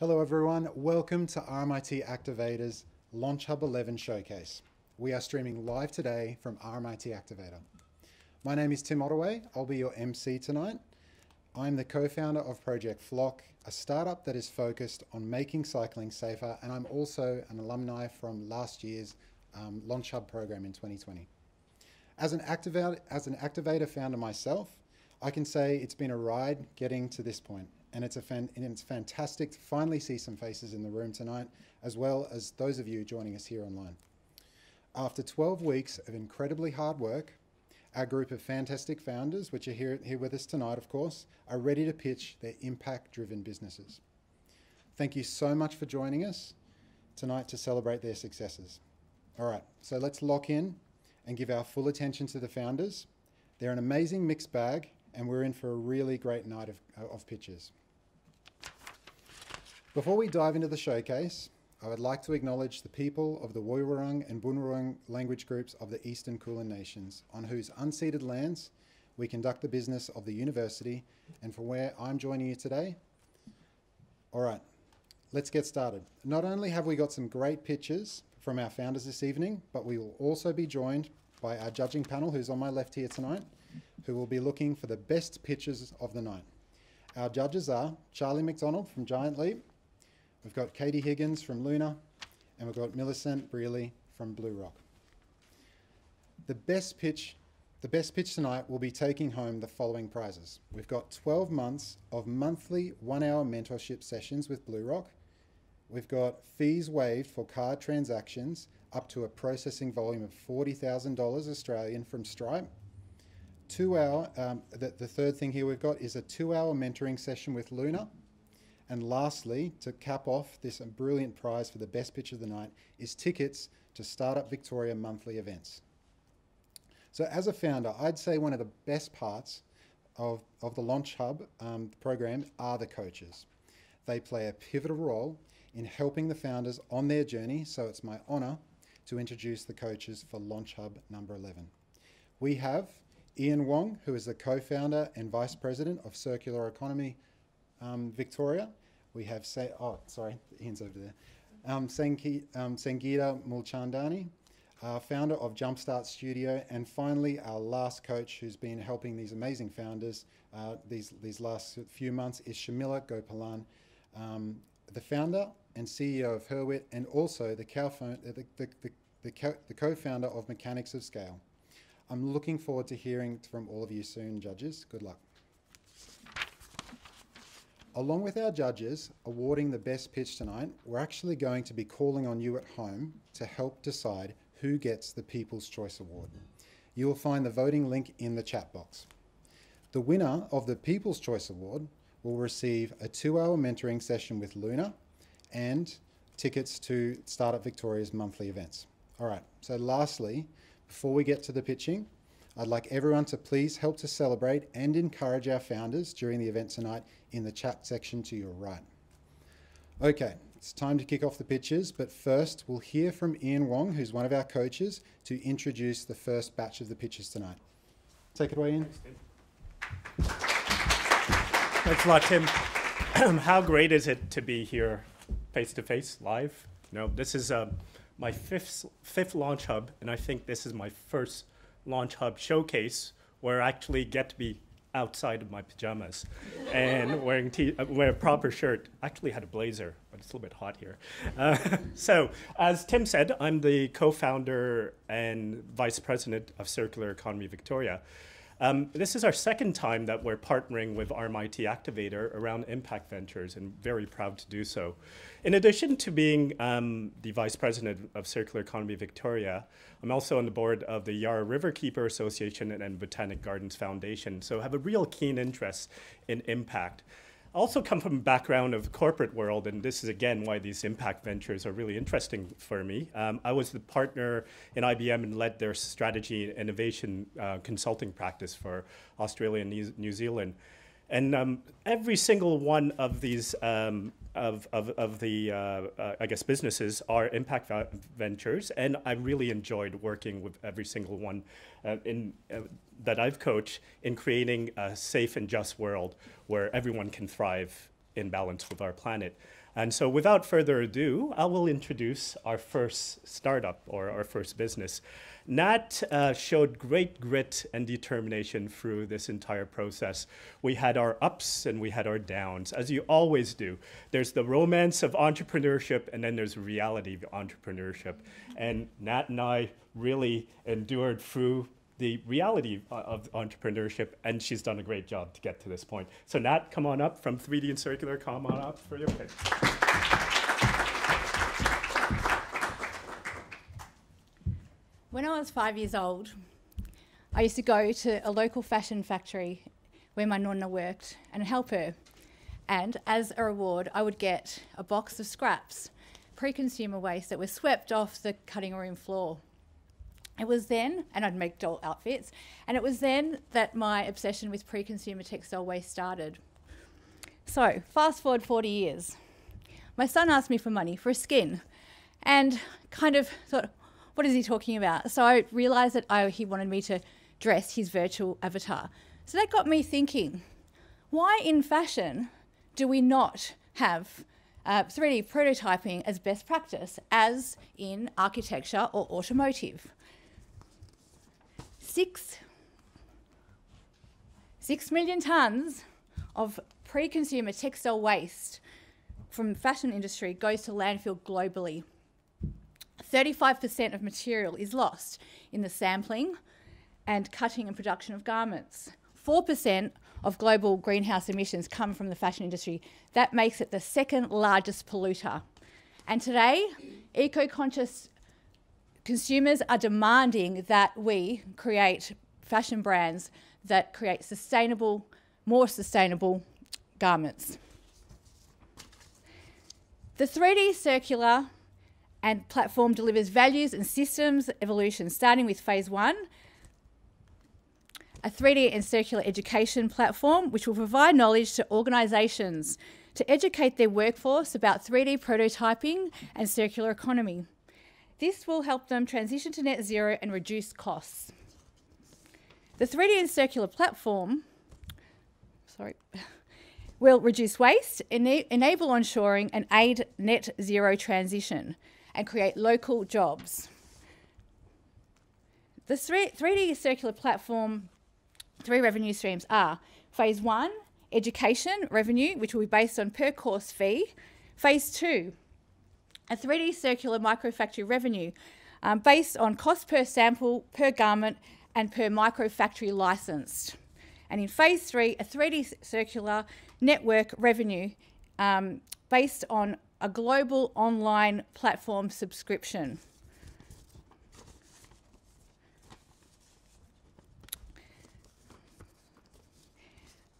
Hello, everyone. Welcome to RMIT Activator's Launch Hub 11 showcase. We are streaming live today from RMIT Activator. My name is Tim Ottaway. I'll be your MC tonight. I'm the co founder of Project Flock, a startup that is focused on making cycling safer, and I'm also an alumni from last year's um, Launch Hub program in 2020. As an, activator, as an activator founder myself, I can say it's been a ride getting to this point, and it's, a fan, and it's fantastic to finally see some faces in the room tonight, as well as those of you joining us here online. After 12 weeks of incredibly hard work, our group of fantastic founders, which are here, here with us tonight, of course, are ready to pitch their impact driven businesses. Thank you so much for joining us tonight to celebrate their successes. All right, so let's lock in and give our full attention to the founders. They're an amazing mixed bag, and we're in for a really great night of, of pitches. Before we dive into the showcase, I would like to acknowledge the people of the Woiwurrung and Bunurong language groups of the Eastern Kulin Nations, on whose unceded lands we conduct the business of the university and from where I'm joining you today. All right, let's get started. Not only have we got some great pictures from our founders this evening, but we will also be joined by our judging panel, who's on my left here tonight, who will be looking for the best pitches of the night. Our judges are Charlie McDonald from Giant Leap, We've got Katie Higgins from Luna, and we've got Millicent Brearley from Blue Rock. The best pitch, the best pitch tonight will be taking home the following prizes. We've got 12 months of monthly one-hour mentorship sessions with Blue Rock. We've got fees waived for card transactions up to a processing volume of $40,000 Australian from Stripe. Two hour, um, the, the third thing here we've got is a two hour mentoring session with Luna and lastly, to cap off this brilliant prize for the best pitch of the night, is tickets to Startup Victoria monthly events. So, as a founder, I'd say one of the best parts of, of the Launch Hub um, program are the coaches. They play a pivotal role in helping the founders on their journey, so it's my honour to introduce the coaches for Launch Hub number 11. We have Ian Wong, who is the co founder and vice president of Circular Economy um, Victoria. We have, say, oh, sorry, Ian's over there. Um, Sangi, um, Sangeeta Mulchandani, uh, founder of Jumpstart Studio, and finally our last coach who's been helping these amazing founders uh, these, these last few months is Shamila Gopalan, um, the founder and CEO of Herwit, and also the, co-founder of Mechanics of Scale. I'm looking forward to hearing from all of you soon, judges. Good luck. Along with our judges awarding the best pitch tonight, we're actually going to be calling on you at home to help decide who gets the People's Choice Award. You will find the voting link in the chat box. The winner of the People's Choice Award will receive a two hour mentoring session with Luna and tickets to Startup Victoria's monthly events. All right, so lastly, before we get to the pitching, I'd like everyone to please help to celebrate and encourage our founders during the event tonight in the chat section to your right. Okay, it's time to kick off the pitches, but first we'll hear from Ian Wong, who's one of our coaches, to introduce the first batch of the pitches tonight. Take it away, Ian. Thanks a lot, Tim. How great is it to be here face to face, live? No, this is uh, my fifth, fifth launch hub, and I think this is my first Launch Hub showcase where I actually get to be outside of my pajamas and wearing t- uh, wear a proper shirt. I actually had a blazer, but it's a little bit hot here. Uh, so, as Tim said, I'm the co-founder and vice president of Circular Economy Victoria. Um, this is our second time that we're partnering with RMIT Activator around impact ventures, and very proud to do so. In addition to being um, the vice president of Circular Economy Victoria, I'm also on the board of the Yarra Riverkeeper Association and Botanic Gardens Foundation, so I have a real keen interest in impact also come from a background of corporate world, and this is again why these impact ventures are really interesting for me. Um, I was the partner in IBM and led their strategy and innovation uh, consulting practice for Australia and New, New Zealand. And um, every single one of these um, of, of, of the, uh, uh, I guess, businesses are impact ventures. And I really enjoyed working with every single one uh, in, uh, that I've coached in creating a safe and just world where everyone can thrive in balance with our planet. And so, without further ado, I will introduce our first startup or our first business. Nat uh, showed great grit and determination through this entire process. We had our ups and we had our downs, as you always do. There's the romance of entrepreneurship, and then there's reality of entrepreneurship. And Nat and I really endured through the reality of entrepreneurship, and she's done a great job to get to this point. So Nat, come on up from 3D and Circular, come on up for your pitch. When I was five years old, I used to go to a local fashion factory where my nonna worked and help her. And as a reward, I would get a box of scraps, pre consumer waste that was swept off the cutting room floor. It was then, and I'd make doll outfits, and it was then that my obsession with pre consumer textile waste started. So, fast forward 40 years. My son asked me for money for a skin, and kind of thought, what is he talking about? So I realised that I, he wanted me to dress his virtual avatar. So that got me thinking why in fashion do we not have uh, 3D prototyping as best practice as in architecture or automotive? Six, six million tonnes of pre consumer textile waste from fashion industry goes to landfill globally 35% of material is lost in the sampling and cutting and production of garments. 4% of global greenhouse emissions come from the fashion industry. That makes it the second largest polluter. And today, eco conscious consumers are demanding that we create fashion brands that create sustainable, more sustainable garments. The 3D circular and platform delivers values and systems evolution, starting with phase one, a 3D and circular education platform which will provide knowledge to organisations to educate their workforce about 3D prototyping and circular economy. This will help them transition to net zero and reduce costs. The 3D and circular platform, sorry, will reduce waste, ena enable onshoring, and aid net zero transition and create local jobs. The 3D circular platform, three revenue streams are phase one, education revenue, which will be based on per course fee. Phase two, a 3D circular microfactory revenue um, based on cost per sample, per garment, and per microfactory licensed. And in phase three, a 3D circular network revenue um, based on a global online platform subscription.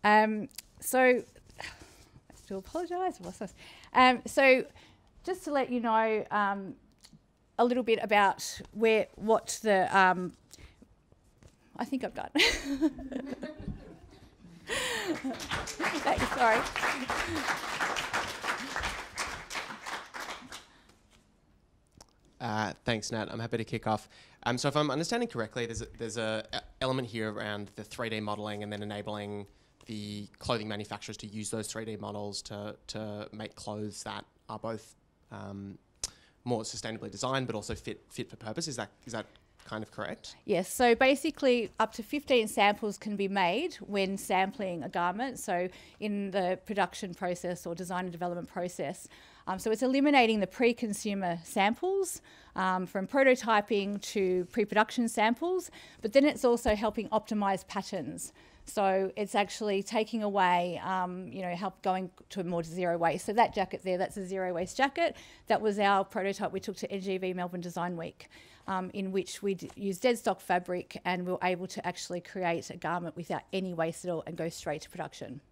Um, so, I do apologise. Um, so, just to let you know um, a little bit about where what the um, I think I'm done. Sorry. Uh, thanks, Nat. I'm happy to kick off. Um, so, if I'm understanding correctly, there's a, there's a, a element here around the 3D modeling and then enabling the clothing manufacturers to use those 3D models to to make clothes that are both um, more sustainably designed but also fit fit for purpose. Is that is that kind of correct? Yes. So basically, up to 15 samples can be made when sampling a garment. So in the production process or design and development process. Um, so it's eliminating the pre-consumer samples um, from prototyping to pre-production samples, but then it's also helping optimize patterns. So it's actually taking away, um, you know, help going to a more zero waste. So that jacket there, that's a zero waste jacket. That was our prototype we took to NGV Melbourne Design Week, um, in which we used dead stock fabric and we were able to actually create a garment without any waste at all and go straight to production.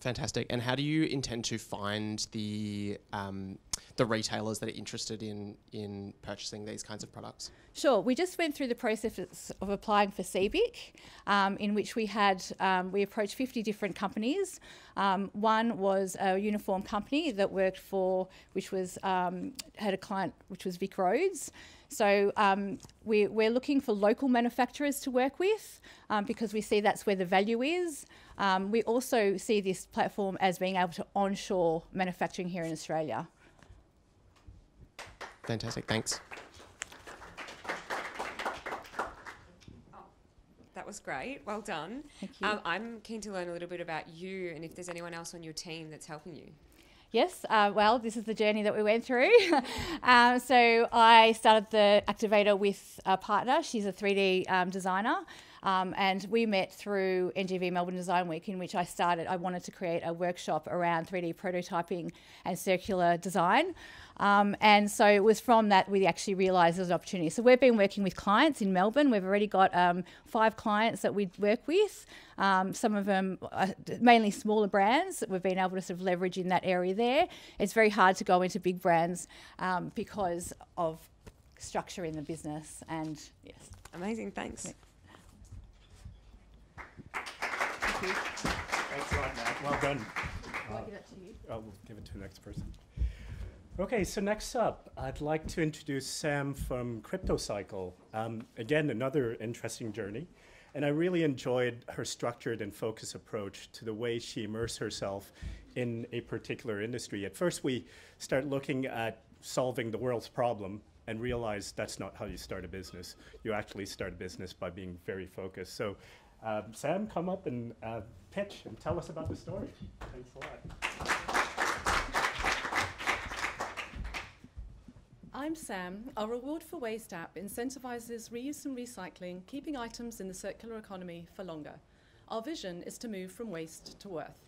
Fantastic. And how do you intend to find the um, the retailers that are interested in in purchasing these kinds of products? Sure. We just went through the process of applying for CBIC, um, in which we had um, we approached 50 different companies. Um, one was a uniform company that worked for, which was um, had a client which was Vic Roads. So um, we, we're looking for local manufacturers to work with um, because we see that's where the value is. Um, we also see this platform as being able to onshore manufacturing here in Australia. Fantastic. Thanks. That was great. Well done. Thank you. Um, I'm keen to learn a little bit about you and if there's anyone else on your team that's helping you. Yes, uh, well, this is the journey that we went through. um, so I started the activator with a partner. She's a 3D um, designer. Um, and we met through NGV Melbourne Design Week, in which I started. I wanted to create a workshop around 3D prototyping and circular design. Um, and so it was from that we actually realised there's an opportunity. So we've been working with clients in Melbourne. We've already got um, five clients that we work with. Um, some of them are mainly smaller brands that we've been able to sort of leverage in that area there. It's very hard to go into big brands um, because of structure in the business. And yes. Amazing. Thanks. Thanks a lot, Nat. Well done. Uh, Oh, we'll give it to the next person. Okay, so next up, I'd like to introduce Sam from CryptoCycle. Um, again, another interesting journey. And I really enjoyed her structured and focused approach to the way she immersed herself in a particular industry. At first, we start looking at solving the world's problem and realize that's not how you start a business. You actually start a business by being very focused. So, um, Sam, come up and uh, pitch and tell us about the story. Thanks a lot. I'm Sam. Our Reward for Waste app incentivizes reuse and recycling, keeping items in the circular economy for longer. Our vision is to move from waste to worth.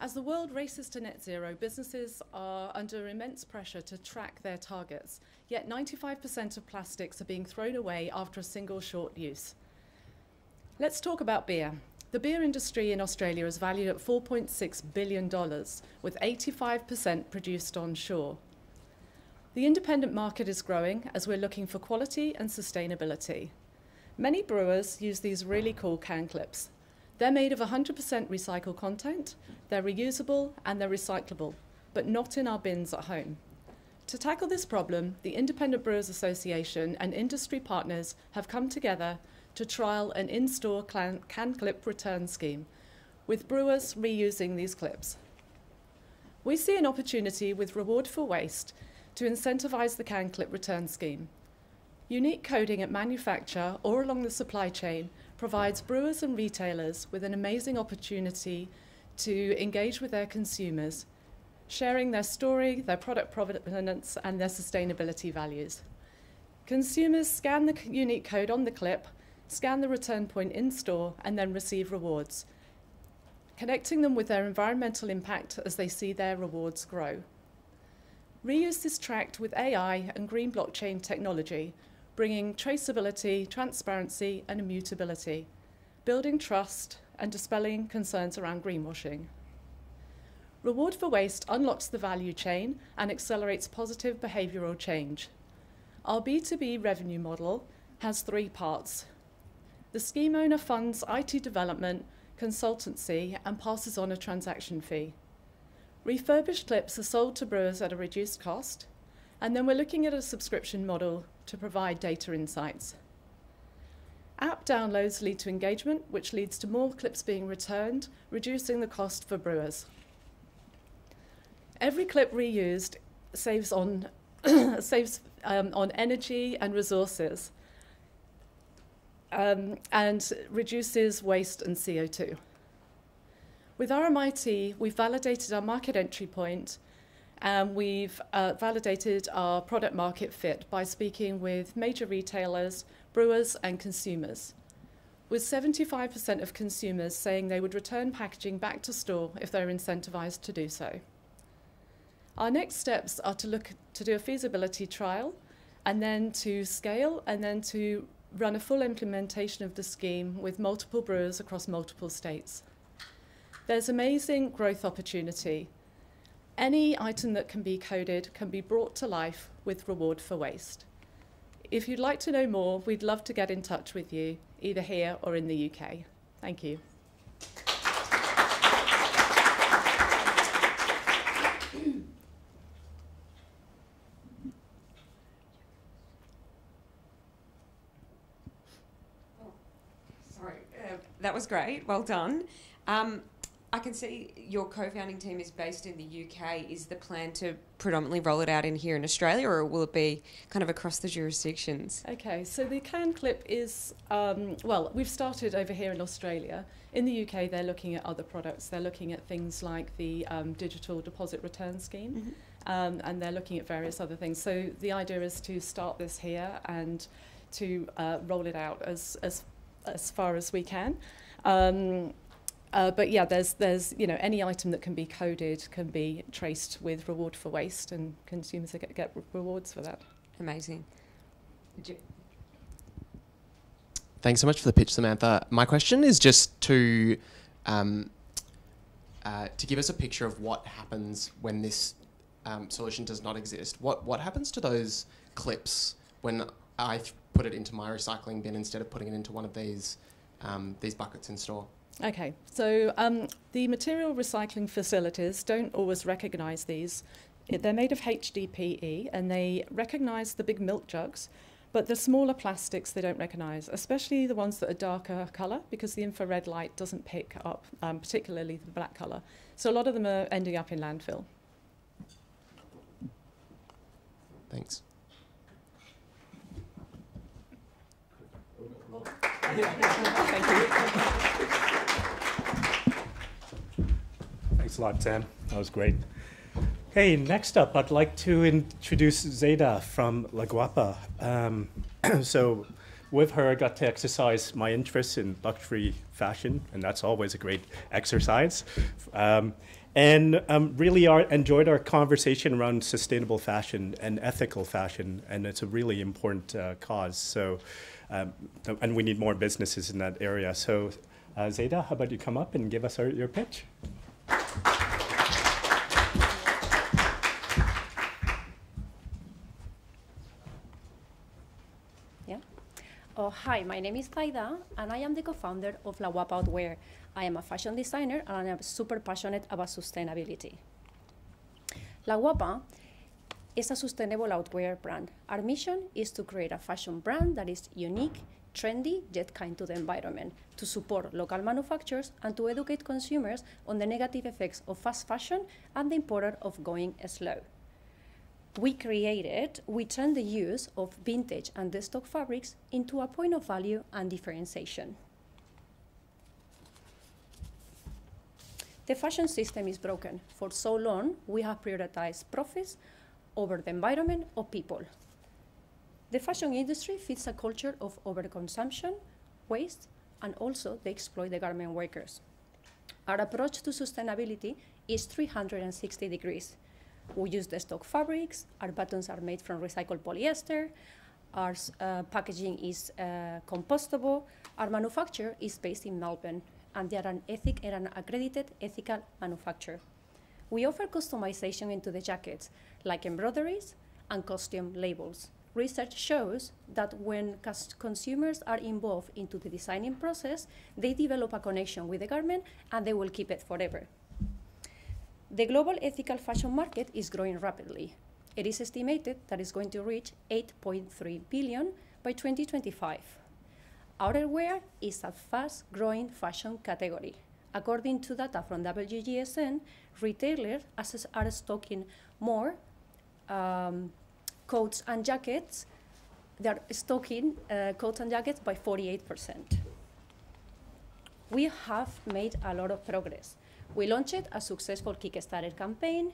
As the world races to net zero, businesses are under immense pressure to track their targets, yet 95% of plastics are being thrown away after a single short use. Let's talk about beer. The beer industry in Australia is valued at $4.6 billion, with 85% produced onshore. The independent market is growing as we're looking for quality and sustainability. Many brewers use these really cool can clips. They're made of 100% recycled content, they're reusable and they're recyclable, but not in our bins at home. To tackle this problem, the Independent Brewers Association and industry partners have come together to trial an in store can, can clip return scheme, with brewers reusing these clips. We see an opportunity with Reward for Waste to incentivise the can clip return scheme. Unique coding at manufacture or along the supply chain provides brewers and retailers with an amazing opportunity to engage with their consumers, sharing their story, their product provenance, and their sustainability values. Consumers scan the unique code on the clip, scan the return point in store, and then receive rewards, connecting them with their environmental impact as they see their rewards grow. Reuse is tracked with AI and green blockchain technology, bringing traceability, transparency, and immutability, building trust and dispelling concerns around greenwashing. Reward for Waste unlocks the value chain and accelerates positive behavioural change. Our B2B revenue model has three parts. The scheme owner funds IT development, consultancy, and passes on a transaction fee. Refurbished clips are sold to brewers at a reduced cost, and then we're looking at a subscription model to provide data insights. App downloads lead to engagement, which leads to more clips being returned, reducing the cost for brewers. Every clip reused saves on saves um, on energy and resources, um, and reduces waste and CO2. With RMIT, we've validated our market entry point and we've uh, validated our product market fit by speaking with major retailers, brewers, and consumers. With 75% of consumers saying they would return packaging back to store if they're incentivized to do so. Our next steps are to look to do a feasibility trial and then to scale and then to run a full implementation of the scheme with multiple brewers across multiple states. There's amazing growth opportunity. Any item that can be coded can be brought to life with reward for waste. If you'd like to know more, we'd love to get in touch with you, either here or in the UK. Thank you. Sorry, uh, that was great. Well done. Um, I can see your co-founding team is based in the UK. Is the plan to predominantly roll it out in here in Australia, or will it be kind of across the jurisdictions? Okay, so the can clip is, um, well, we've started over here in Australia. In the UK, they're looking at other products. They're looking at things like the um, digital deposit return scheme, um, and they're looking at various other things. So the idea is to start this here and to uh, roll it out as, as, as far as we can. Um, uh, but yeah, there's there's you know any item that can be coded can be traced with reward for waste, and consumers get, get rewards for that. Amazing. J- Thanks so much for the pitch, Samantha. My question is just to um, uh, to give us a picture of what happens when this um, solution does not exist. What what happens to those clips when I th- put it into my recycling bin instead of putting it into one of these um, these buckets in store? Okay, so um, the material recycling facilities don't always recognise these. They're made of HDPE and they recognise the big milk jugs, but the smaller plastics they don't recognise, especially the ones that are darker colour because the infrared light doesn't pick up, um, particularly the black colour. So a lot of them are ending up in landfill. Thanks. Thank you. Thanks a lot, Sam. That was great. Hey, next up, I'd like to introduce Zaida from La Guapa. Um, so, with her, I got to exercise my interest in luxury fashion, and that's always a great exercise. Um, and um, really enjoyed our conversation around sustainable fashion and ethical fashion, and it's a really important uh, cause. So, um, and we need more businesses in that area. So, uh, how about you come up and give us our, your pitch? Yeah. Oh, hi, my name is Zaida, and I am the co-founder of La Guapa Outwear. I am a fashion designer, and I am super passionate about sustainability. La Guapa is a sustainable outwear brand. Our mission is to create a fashion brand that is unique, trendy, yet kind to the environment, to support local manufacturers, and to educate consumers on the negative effects of fast fashion and the importance of going slow we created, we turned the use of vintage and dead stock fabrics into a point of value and differentiation. The fashion system is broken. For so long, we have prioritized profits over the environment or people. The fashion industry feeds a culture of overconsumption, waste, and also they exploit the garment workers. Our approach to sustainability is 360 degrees. We use dead stock fabrics. Our buttons are made from recycled polyester. Our uh, packaging is uh, compostable. Our manufacturer is based in Melbourne, and they are an ethic and an accredited ethical manufacturer. We offer customization into the jackets, like embroideries and costume labels. Research shows that when consumers are involved into the designing process, they develop a connection with the garment and they will keep it forever. The global ethical fashion market is growing rapidly. It is estimated that it's going to reach 8.3 billion by 2025. Outerwear is a fast-growing fashion category. According to data from WGSN, retailers are stocking more um, coats and jackets. They are stocking uh, coats and jackets by 48%. We have made a lot of progress. We launched a successful Kickstarter campaign.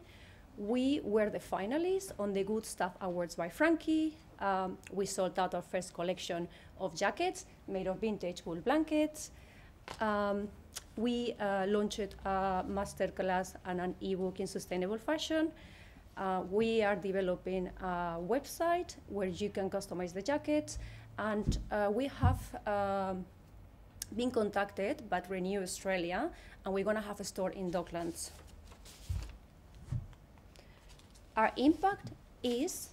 We were the finalists on the Good Stuff Awards by Frankie. Um, we sold out our first collection of jackets made of vintage wool blankets. Um, we uh, launched a masterclass and an ebook in sustainable fashion. Uh, we are developing a website where you can customize the jackets, and uh, we have um, been contacted by Renew Australia, and we're going to have a store in Docklands. Our impact is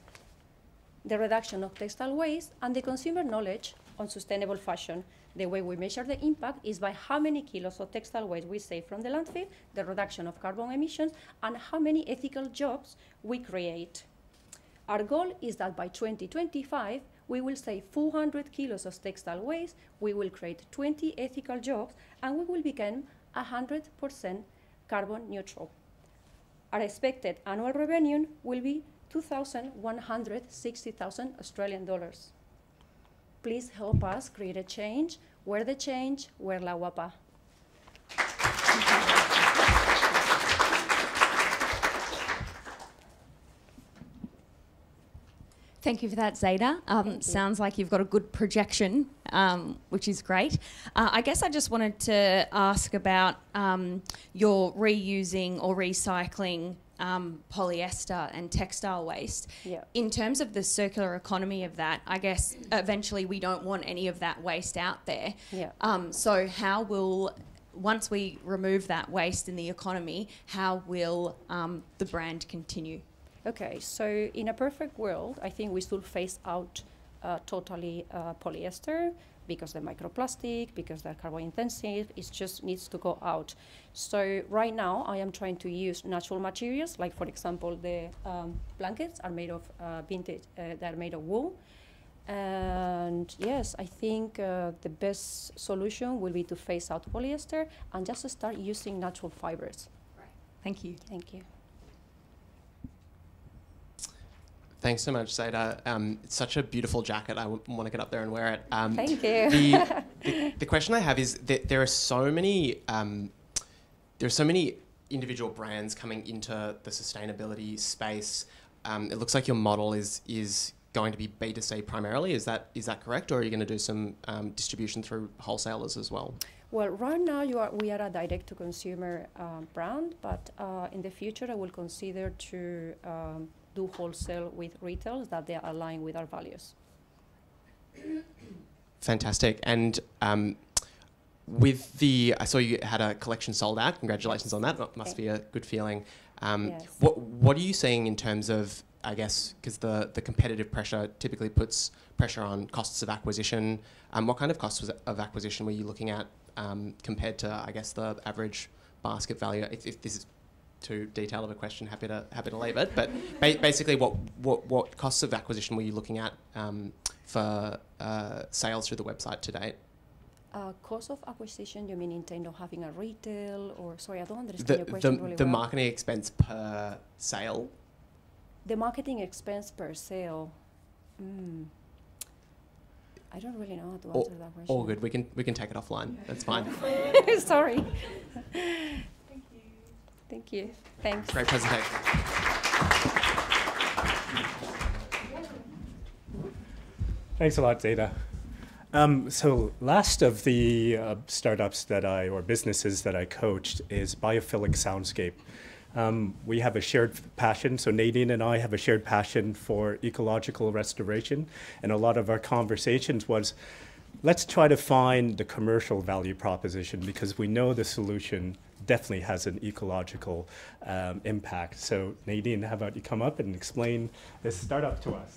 the reduction of textile waste and the consumer knowledge on sustainable fashion. The way we measure the impact is by how many kilos of textile waste we save from the landfill, the reduction of carbon emissions, and how many ethical jobs we create. Our goal is that by 2025, we will save 400 kilos of textile waste, we will create 20 ethical jobs, and we will become 100% carbon neutral. Our expected annual revenue will be 2,160,000 Australian dollars. Please help us create a change. Wear the change, wear la guapa. Thank you for that, Zaida. Um, sounds like you've got a good projection, um, which is great. Uh, I guess I just wanted to ask about um, your reusing or recycling um, polyester and textile waste. Yeah. In terms of the circular economy of that, I guess eventually we don't want any of that waste out there. Yeah. Um, so, how will once we remove that waste in the economy, how will um, the brand continue? Okay, so in a perfect world, I think we should phase out uh, totally uh, polyester because they're microplastic, because they're carbon intensive, it just needs to go out. So right now, I am trying to use natural materials, like for example, the um, blankets are made of uh, vintage, uh, they're made of wool. And yes, I think uh, the best solution will be to phase out polyester and just start using natural fibers. Right. Thank you. Thank you. Thanks so much, Zaida. Um, it's such a beautiful jacket. I w- want to get up there and wear it. Um, Thank you. the, the, the question I have is that there are so many um, there are so many individual brands coming into the sustainability space. Um, it looks like your model is is going to be B2C primarily. Is that is that correct, or are you going to do some um, distribution through wholesalers as well? Well, right now you are, we are a direct-to-consumer um, brand, but uh, in the future I will consider to um, do wholesale with retails that they are aligned with our values. Fantastic. And um, with the, I saw you had a collection sold out. Congratulations on that. That must be a good feeling. Um, Yes. What What are you seeing in terms of, I guess, because the the competitive pressure typically puts pressure on costs of acquisition. Um, what kind of costs of acquisition were you looking at um, compared to, I guess, the average basket value? If, if this is too detailed of a question, happy to happy to leave it. But ba- basically, what, what what costs of acquisition were you looking at um, for uh, sales through the website to date? Uh, cost of acquisition, you mean in terms of having a retail or, sorry, I don't understand The your the, question really the well. marketing expense per sale. the marketing expense per sale. Mm. I don't really know how to All- answer that question. All good. We can we can take it offline. That's fine. Sorry. Thank you. Thanks. Great presentation. Thanks a lot, Zaida. Um, so last of the uh, startups that I or businesses that I coached is Biophilic Soundscape. Um, we have a shared passion. So Nadine and I have a shared passion for ecological restoration, and a lot of our conversations was, let's try to find the commercial value proposition because we know the solution definitely has an ecological um, impact. So Nadine, how about you come up and explain this startup to us?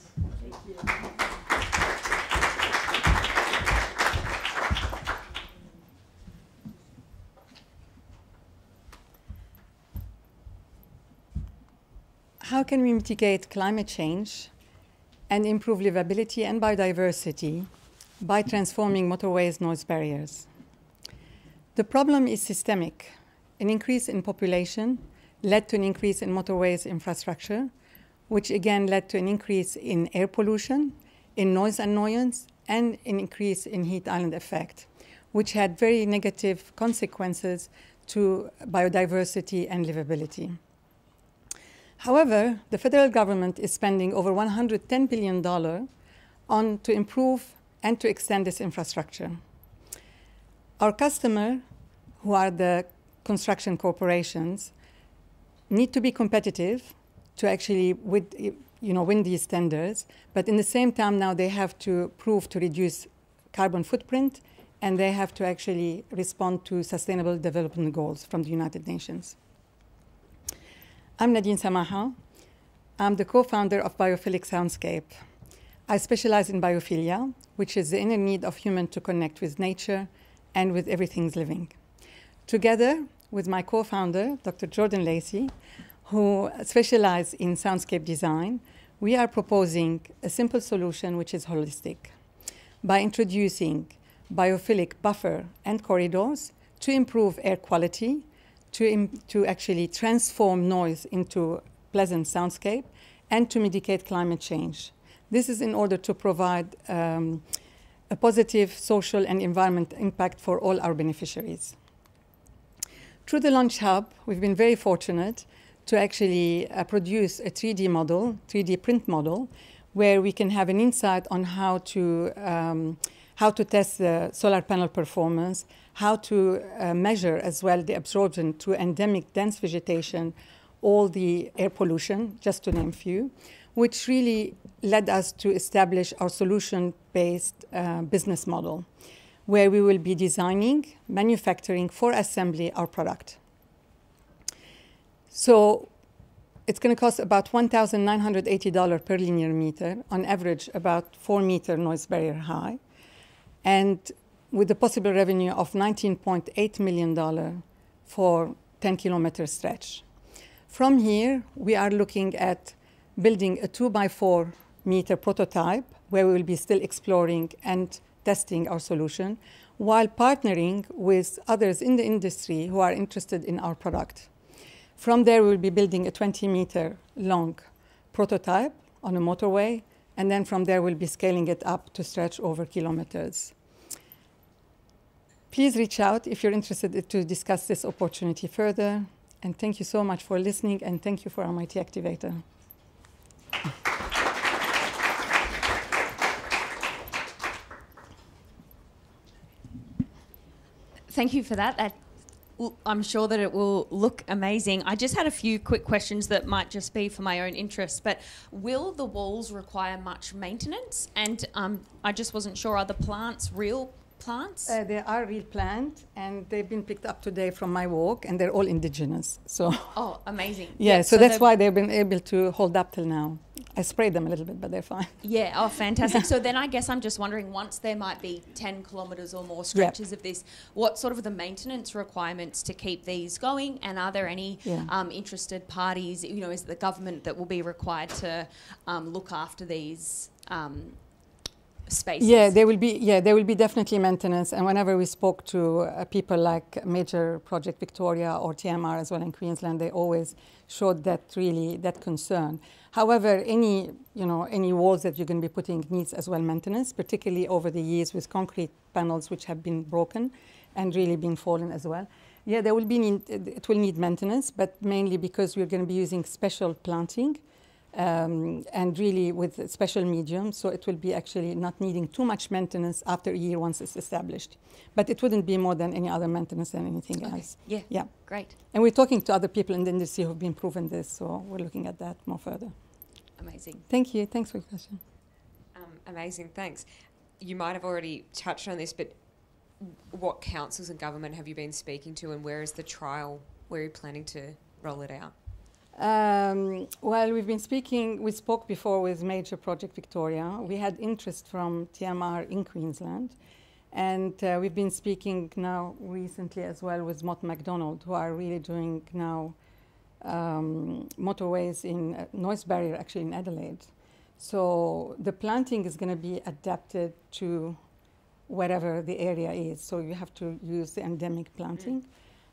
How can we mitigate climate change and improve livability and biodiversity by transforming motorways noise barriers? The problem is systemic. An increase in population led to an increase in motorways infrastructure, which again led to an increase in air pollution, in noise annoyance, and an increase in heat island effect, which had very negative consequences to biodiversity and livability. However, the federal government is spending over $110 billion on to improve and to extend this infrastructure. Our customer, who are the construction corporations, need to be competitive to actually with, you know, win these tenders. But in the same time, now they have to prove to reduce carbon footprint, and they have to actually respond to sustainable development goals from the United Nations. I'm Nadine Samaha. I'm the co-founder of Biophilic Soundscape. I specialize in biophilia, which is the inner need of human to connect with nature and with everything's living. Together with my co-founder, Dr. Jordan Lacey, who specializes in soundscape design, we are proposing a simple solution which is holistic by introducing biophilic buffer and corridors to improve air quality, to, Im- to actually transform noise into pleasant soundscape, and to mitigate climate change. This is in order to provide um, a positive social and environment impact for all our beneficiaries. Through the Launch Hub, we've been very fortunate to actually uh, produce a 3D model, 3D print model, where we can have an insight on how to um, how to test the solar panel performance, how to uh, measure as well the absorption to endemic dense vegetation, all the air pollution, just to name a few, which really led us to establish our solution-based uh, business model, where we will be designing, manufacturing for assembly our product. So it's going to cost about $1,980 per linear meter, on average about 4 meter noise barrier high, and with the possible revenue of $19.8 million for 10 kilometer stretch. From here, we are looking at building a 2 by 4 meter prototype where we will be still exploring and testing our solution while partnering with others in the industry who are interested in our product. From there, we'll be building a 20 meter long prototype on a motorway, and then from there, we'll be scaling it up to stretch over kilometers. Please reach out if you're interested to discuss this opportunity further. And thank you so much for listening, and thank you for MIT Activator. Thank you for that. That I'm sure that it will look amazing. I just had a few quick questions that might just be for my own interest. But will the walls require much maintenance? And um, I just wasn't sure. Are the plants real plants? Uh, they are real plants, and they've been picked up today from my walk, and they're all indigenous. So oh, amazing. yeah, so, so that's why they've been able to hold up till now. I sprayed them a little bit, but they're fine. Yeah, oh, fantastic. so then I guess I'm just wondering once there might be 10 kilometres or more stretches of this, what sort of the maintenance requirements to keep these going? And are there any Yeah. um, interested parties, you know, is it the government that will be required to um, look after these um, spaces? Yeah, there will be. Yeah, there will be definitely maintenance. And whenever we spoke to uh, people like Major Project Victoria or TMR as well in Queensland, they always showed that really that concern. However, any you know any walls that you're going to be putting needs as well maintenance, particularly over the years with concrete panels which have been broken and really been fallen as well. Yeah, there will be need, it will need maintenance, but mainly because we're going to be using special planting um, and really with special medium, so it will be actually not needing too much maintenance after a year once it's established. But it wouldn't be more than any other maintenance than anything Okay. else. Yeah, Yeah. great. And we're talking to other people in the industry who've been proven this, so we're looking at that more further. Amazing. Thank you. Thanks for your question. Um, amazing, thanks. You might have already touched on this, but what councils and government have you been speaking to, and where is the trial? Where are you planning to roll it out? Um, well, we've been speaking, we spoke before with Major Project Victoria. We had interest from TMR in Queensland. And uh, we've been speaking now recently as well with Mott MacDonald, who are really doing now um, motorways in uh, noise barrier actually in Adelaide. So the planting is going to be adapted to wherever the area is. So you have to use the endemic planting.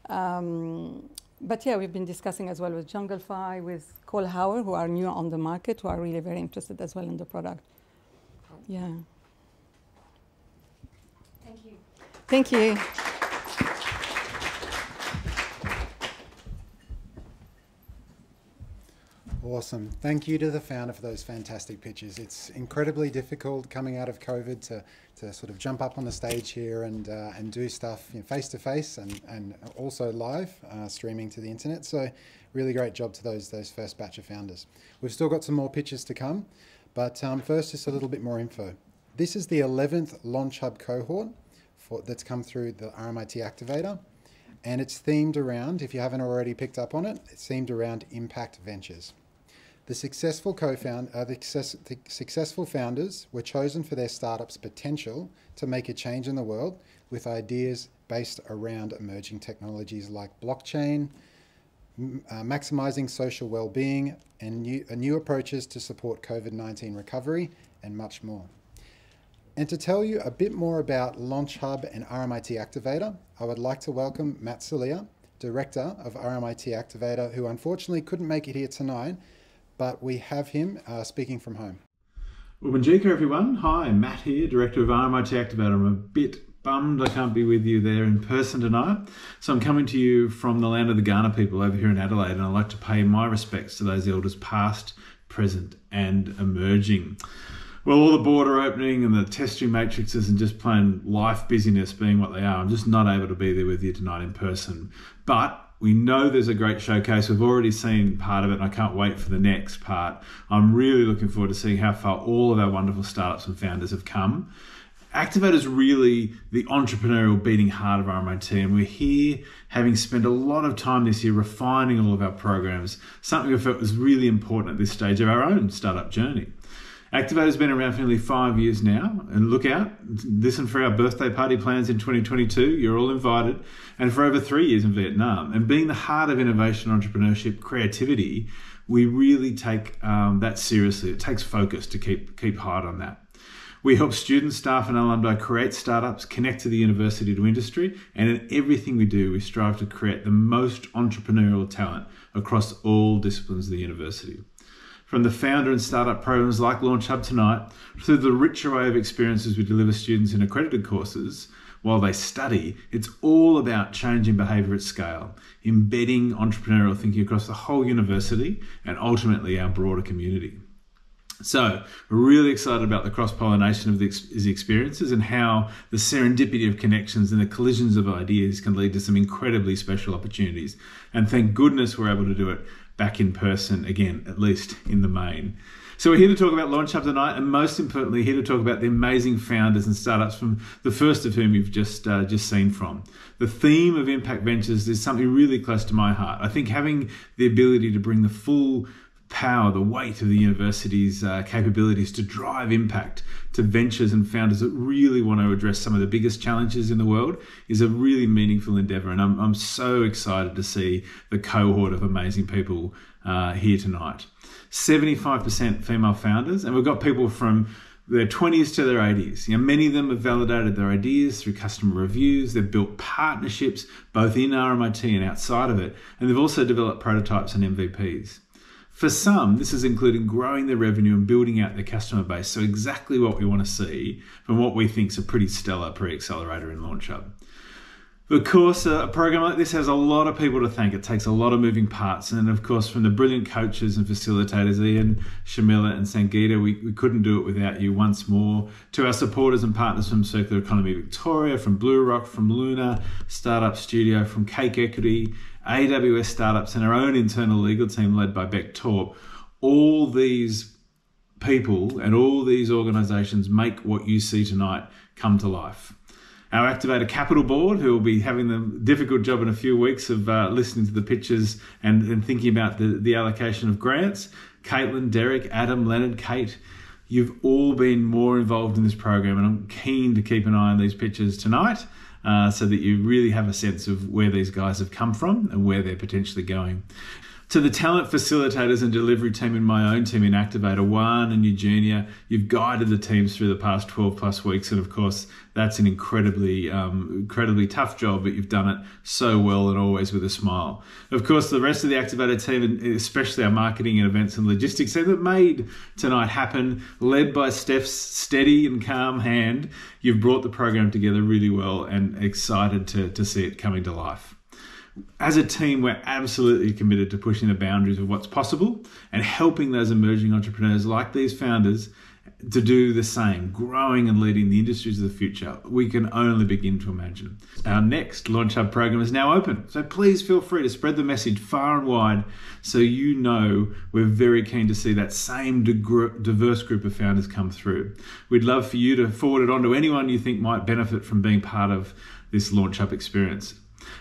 Um, but yeah, we've been discussing as well with Junglefy, with Cole Hauer, who are new on the market, who are really very interested as well in the product. Yeah. Thank you. Thank you. Awesome. Thank you to the founder for those fantastic pictures. It's incredibly difficult coming out of COVID to, to sort of jump up on the stage here and, uh, and do stuff face to face and and also live uh, streaming to the internet. So, really great job to those those first batch of founders. We've still got some more pictures to come, but um, first, just a little bit more info. This is the 11th Launch Hub cohort for, that's come through the RMIT Activator and it's themed around, if you haven't already picked up on it, it's themed around impact ventures. The successful co-found, uh, the, success, the successful founders were chosen for their startup's potential to make a change in the world with ideas based around emerging technologies like blockchain, uh, maximizing social well-being, and new, uh, new approaches to support COVID-19 recovery, and much more. And to tell you a bit more about Launch Hub and RMIT Activator, I would like to welcome Matt Celia, Director of RMIT Activator, who unfortunately couldn't make it here tonight, but we have him uh, speaking from home. Wominjeka, everyone. Hi, Matt here, Director of RMIT Activator. I'm a bit bummed I can't be with you there in person tonight. So I'm coming to you from the land of the Kaurna people over here in Adelaide, and I'd like to pay my respects to those elders past, present, and emerging. Well, all the border opening and the testing matrices and just plain life busyness being what they are, I'm just not able to be there with you tonight in person. But we know there's a great showcase. We've already seen part of it, and I can't wait for the next part. I'm really looking forward to seeing how far all of our wonderful startups and founders have come. Activator is really the entrepreneurial beating heart of RMIT, and we're here having spent a lot of time this year refining all of our programs, something we felt was really important at this stage of our own startup journey. Activator has been around for nearly five years now, and look out, listen for our birthday party plans in 2022. You're all invited, and for over three years in Vietnam. And being the heart of innovation, entrepreneurship, creativity, we really take um, that seriously. It takes focus to keep keep hard on that. We help students, staff, and alumni create startups, connect to the university to industry, and in everything we do, we strive to create the most entrepreneurial talent across all disciplines of the university from the founder and startup programs like Launch Hub tonight through the rich array of experiences we deliver students in accredited courses while they study, it's all about changing behaviour at scale, embedding entrepreneurial thinking across the whole university and ultimately our broader community. So, we're really excited about the cross pollination of these experiences and how the serendipity of connections and the collisions of ideas can lead to some incredibly special opportunities. And thank goodness we're able to do it back in person again, at least in the main. So we're here to talk about Launch Hub tonight, and most importantly, here to talk about the amazing founders and startups from the first of whom you've just uh, just seen from. The theme of Impact Ventures is something really close to my heart. I think having the ability to bring the full power, the weight of the university's uh, capabilities to drive impact to ventures and founders that really want to address some of the biggest challenges in the world is a really meaningful endeavor. And I'm, I'm so excited to see the cohort of amazing people uh, here tonight. 75% female founders, and we've got people from their 20s to their 80s. You know, many of them have validated their ideas through customer reviews. They've built partnerships both in RMIT and outside of it, and they've also developed prototypes and MVPs. For some, this is including growing their revenue and building out their customer base. So, exactly what we want to see from what we think is a pretty stellar pre accelerator in Launch Hub. Of course, uh, a program like this has a lot of people to thank. It takes a lot of moving parts. And of course, from the brilliant coaches and facilitators, Ian, Shamila, and Sangeeta, we, we couldn't do it without you once more. To our supporters and partners from Circular Economy Victoria, from Blue Rock, from Luna, Startup Studio, from Cake Equity, AWS startups, and our own internal legal team led by Beck Torp, all these people and all these organizations make what you see tonight come to life. Our Activator Capital Board, who will be having the difficult job in a few weeks of uh, listening to the pitches and, and thinking about the, the allocation of grants. Caitlin, Derek, Adam, Leonard, Kate, you've all been more involved in this program, and I'm keen to keep an eye on these pitches tonight uh, so that you really have a sense of where these guys have come from and where they're potentially going. To the talent facilitators and delivery team in my own team in Activator, Juan and Eugenia, you've guided the teams through the past 12 plus weeks. And of course, that's an incredibly, um, incredibly tough job, but you've done it so well and always with a smile. Of course, the rest of the Activator team, and especially our marketing and events and logistics team that made tonight happen, led by Steph's steady and calm hand, you've brought the program together really well and excited to, to see it coming to life as a team, we're absolutely committed to pushing the boundaries of what's possible and helping those emerging entrepreneurs like these founders to do the same, growing and leading the industries of the future. We can only begin to imagine. Our next Launch Hub program is now open, so please feel free to spread the message far and wide so you know we're very keen to see that same diverse group of founders come through. We'd love for you to forward it on to anyone you think might benefit from being part of this Launch Hub experience.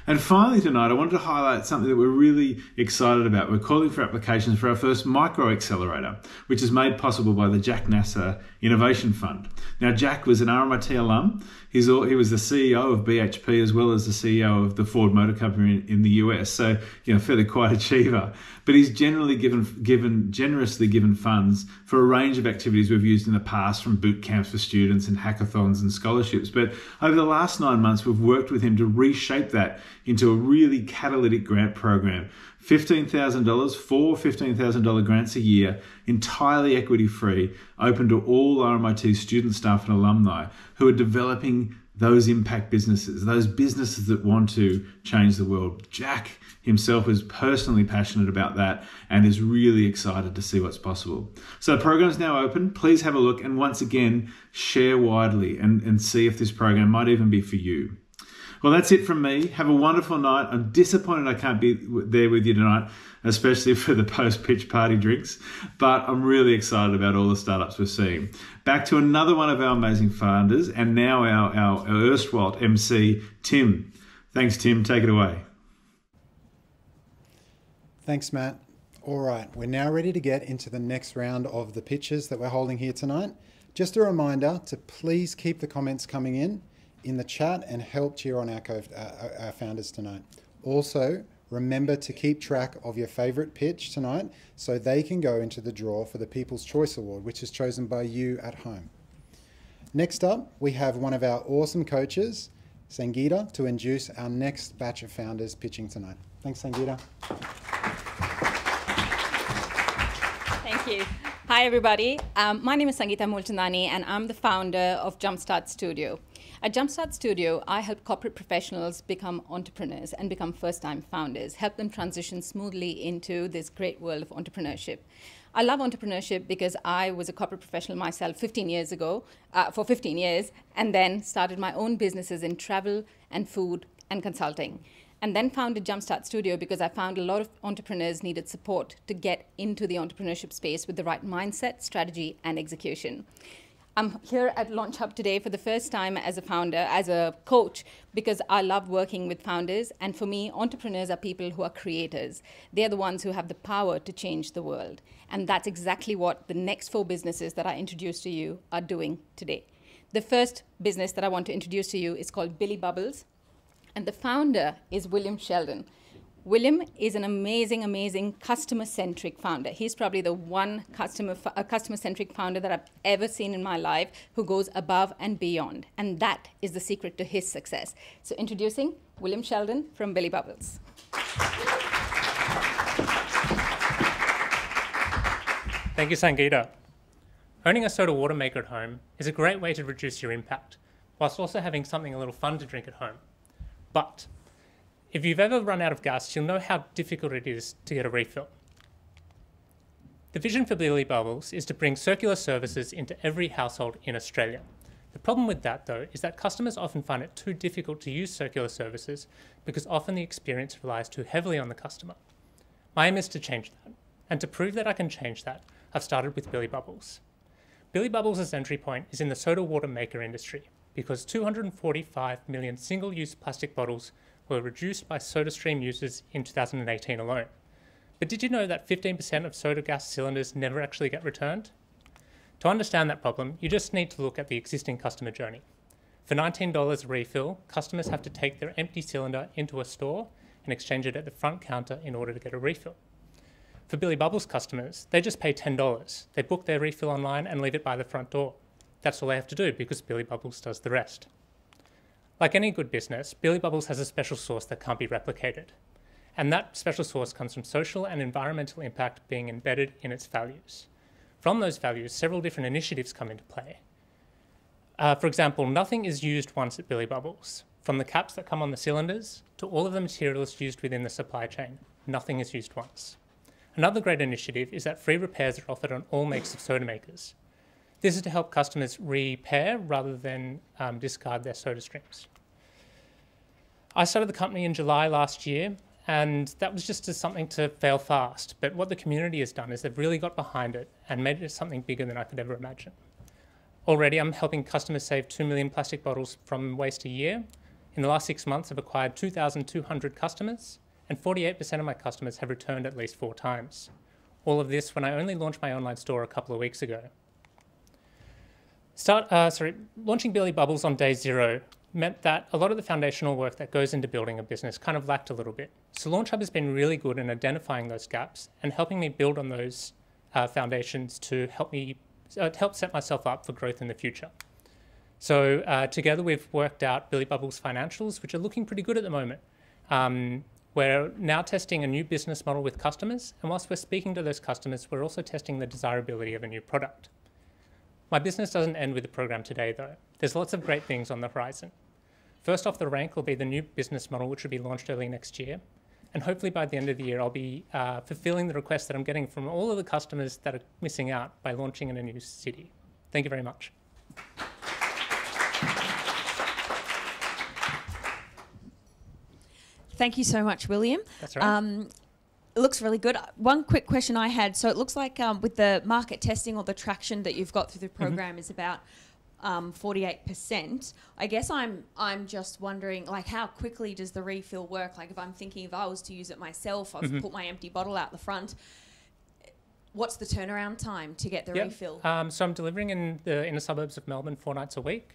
And finally, tonight, I wanted to highlight something that we're really excited about. We're calling for applications for our first micro accelerator, which is made possible by the Jac Nasser Innovation Fund. Now, Jac was an RMIT alum. He's all, he was the CEO of BHP as well as the CEO of the Ford Motor Company in, in the US. So, you know, fairly quiet achiever. But he's generally given, given, generously given funds for a range of activities we've used in the past, from boot camps for students and hackathons and scholarships. But over the last nine months, we've worked with him to reshape that into a really catalytic grant program. $15,000, four $15,000 grants a year, entirely equity free, open to all RMIT student, staff, and alumni who are developing those impact businesses, those businesses that want to change the world. Jac himself is personally passionate about that and is really excited to see what's possible. So the program's now open. Please have a look and once again, share widely and, and see if this program might even be for you. Well, that's it from me. Have a wonderful night. I'm disappointed I can't be there with you tonight, especially for the post pitch party drinks, but I'm really excited about all the startups we're seeing. Back to another one of our amazing founders, and now our, our, our erstwhile MC, Tim. Thanks, Tim. Take it away. Thanks, Matt. All right, we're now ready to get into the next round of the pitches that we're holding here tonight. Just a reminder to please keep the comments coming in in the chat and help cheer on our, co- uh, our founders tonight. Also, remember to keep track of your favourite pitch tonight so they can go into the draw for the People's Choice Award, which is chosen by you at home. Next up, we have one of our awesome coaches, Sangeeta, to induce our next batch of founders pitching tonight. Thanks, Sangeeta. Thank you. Hi, everybody. Um, my name is Sangeeta Mulchandani, and I'm the founder of Jumpstart Studio. At Jumpstart Studio, I help corporate professionals become entrepreneurs and become first time founders, help them transition smoothly into this great world of entrepreneurship. I love entrepreneurship because I was a corporate professional myself 15 years ago, uh, for 15 years, and then started my own businesses in travel and food and consulting. And then founded Jumpstart Studio because I found a lot of entrepreneurs needed support to get into the entrepreneurship space with the right mindset, strategy, and execution. I'm here at Launch Hub today for the first time as a founder, as a coach, because I love working with founders. And for me, entrepreneurs are people who are creators. They're the ones who have the power to change the world. And that's exactly what the next four businesses that I introduced to you are doing today. The first business that I want to introduce to you is called Billy Bubbles. And the founder is William Sheldon. William is an amazing, amazing customer centric founder. He's probably the one customer a customer centric founder that I've ever seen in my life who goes above and beyond. And that is the secret to his success. So, introducing William Sheldon from Billy Bubbles. Thank you, Sangeeta. Owning a soda water maker at home is a great way to reduce your impact, whilst also having something a little fun to drink at home. But if you've ever run out of gas, you'll know how difficult it is to get a refill. The vision for Billy Bubbles is to bring circular services into every household in Australia. The problem with that, though, is that customers often find it too difficult to use circular services because often the experience relies too heavily on the customer. My aim is to change that, and to prove that I can change that, I've started with Billy Bubbles. Billy Bubbles' entry point is in the soda water maker industry because 245 million single use plastic bottles were reduced by SodaStream users in 2018 alone. But did you know that 15% of soda gas cylinders never actually get returned? To understand that problem, you just need to look at the existing customer journey. For $19 a refill, customers have to take their empty cylinder into a store and exchange it at the front counter in order to get a refill. For Billy Bubbles customers, they just pay $10. They book their refill online and leave it by the front door. That's all they have to do because Billy Bubbles does the rest. Like any good business, Billy Bubbles has a special sauce that can't be replicated. And that special sauce comes from social and environmental impact being embedded in its values. From those values, several different initiatives come into play. Uh, for example, nothing is used once at Billy Bubbles. From the caps that come on the cylinders to all of the materials used within the supply chain, nothing is used once. Another great initiative is that free repairs are offered on all makes of soda makers. This is to help customers repair rather than um, discard their soda streams. I started the company in July last year, and that was just something to fail fast. But what the community has done is they've really got behind it and made it something bigger than I could ever imagine. Already, I'm helping customers save 2 million plastic bottles from waste a year. In the last six months, I've acquired 2,200 customers, and 48% of my customers have returned at least four times. All of this when I only launched my online store a couple of weeks ago. Start, uh, sorry, launching Billy Bubbles on day zero meant that a lot of the foundational work that goes into building a business kind of lacked a little bit. So Launch Hub has been really good in identifying those gaps and helping me build on those uh, foundations to help me uh, to help set myself up for growth in the future. So uh, together we've worked out Billy Bubbles financials, which are looking pretty good at the moment. Um, we're now testing a new business model with customers, and whilst we're speaking to those customers, we're also testing the desirability of a new product. My business doesn't end with the program today, though. There's lots of great things on the horizon. First off the rank will be the new business model, which will be launched early next year. And hopefully by the end of the year, I'll be uh, fulfilling the requests that I'm getting from all of the customers that are missing out by launching in a new city. Thank you very much. Thank you so much, William. That's right. Um, it looks really good. One quick question I had. So it looks like um, with the market testing or the traction that you've got through the program is about um, 48%. I guess I'm I'm just wondering, like, how quickly does the refill work? Like, if I'm thinking if I was to use it myself, I've Mhm. put my empty bottle out the front. What's the turnaround time to get the Yep. refill? Um, so I'm delivering in the inner suburbs of Melbourne four nights a week.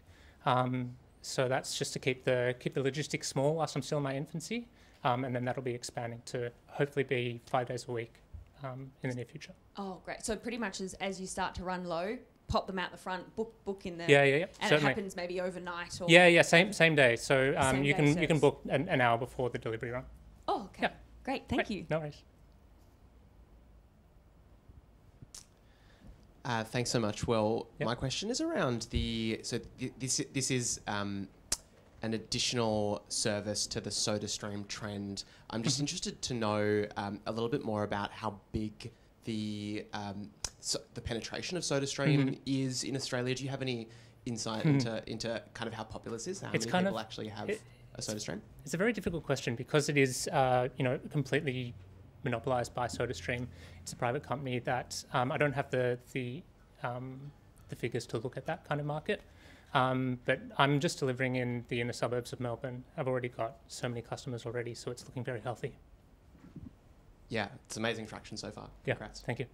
Um, so that's just to keep the keep the logistics small whilst I'm still in my infancy, um, and then that'll be expanding to hopefully be five days a week um, in the near future. Oh, great. So pretty much as, as you start to run low, pop them out the front, book book in the Yeah, yeah, yeah, and certainly. it happens maybe overnight or Yeah, yeah, same same day. So um, Same you day can you can book an, an hour before the delivery run. Oh, okay. Yeah. Great. Thank Great. you. No worries. Uh, thanks so much. Well, Yep. my question is around the so th- this this is um, an additional service to the SodaStream trend. I'm just Mhm. interested to know um, a little bit more about how big the um, so the penetration of SodaStream Mhm. is in Australia. Do you have any insight Mhm. into into kind of how popular this is? How It's many kind people of- actually have it- a SodaStream? It's a very difficult question because it is, uh, you know, completely monopolized by SodaStream. It's a private company that um, I don't have the the um, the figures to look at that kind of market. Um, but I'm just delivering in the inner suburbs of Melbourne. I've already got so many customers already, so it's looking very healthy. Yeah, it's amazing traction so far. Yeah, Congrats. thank you.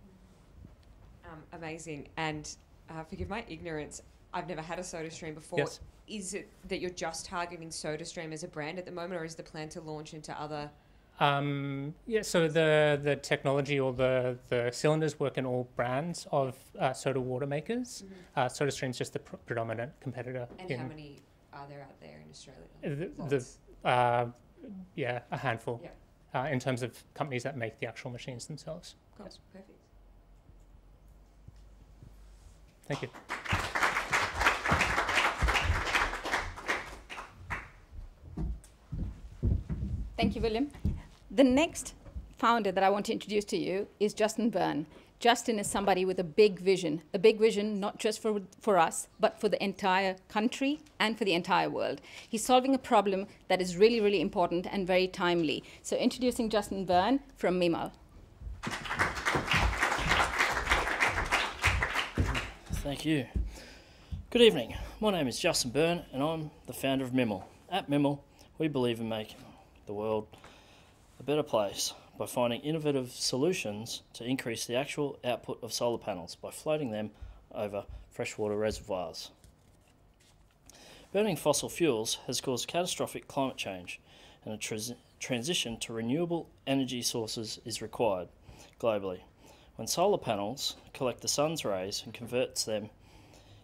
Um, amazing. And uh, forgive my ignorance, I've never had a soda stream before. Yes. Is it that you're just targeting SodaStream as a brand at the moment, or is the plan to launch into other? Um, yeah, so the, the technology or the, the cylinders work in all brands of uh, soda water makers. Uh, SodaStream's just the pr- predominant competitor. And in how many are there out there in Australia? The, the uh, yeah, a handful. Yeah. Uh, in terms of companies that make the actual machines themselves. Cool. Perfect. Thank you. Thank you, William. The next founder that I want to introduce to you is Justin Byrne. Justin is somebody with a big vision, a big vision not just for, for us, but for the entire country and for the entire world. He's solving a problem that is really, really important and very timely. So, introducing Justin Byrne from Mimo. Thank you. Good evening. My name is Justin Byrne, and I'm the founder of Mimal. At Mimal, we believe in making the world a better place by finding innovative solutions to increase the actual output of solar panels by floating them over freshwater reservoirs. Burning fossil fuels has caused catastrophic climate change, and a transition to renewable energy sources is required globally. When solar panels collect the sun's rays and converts them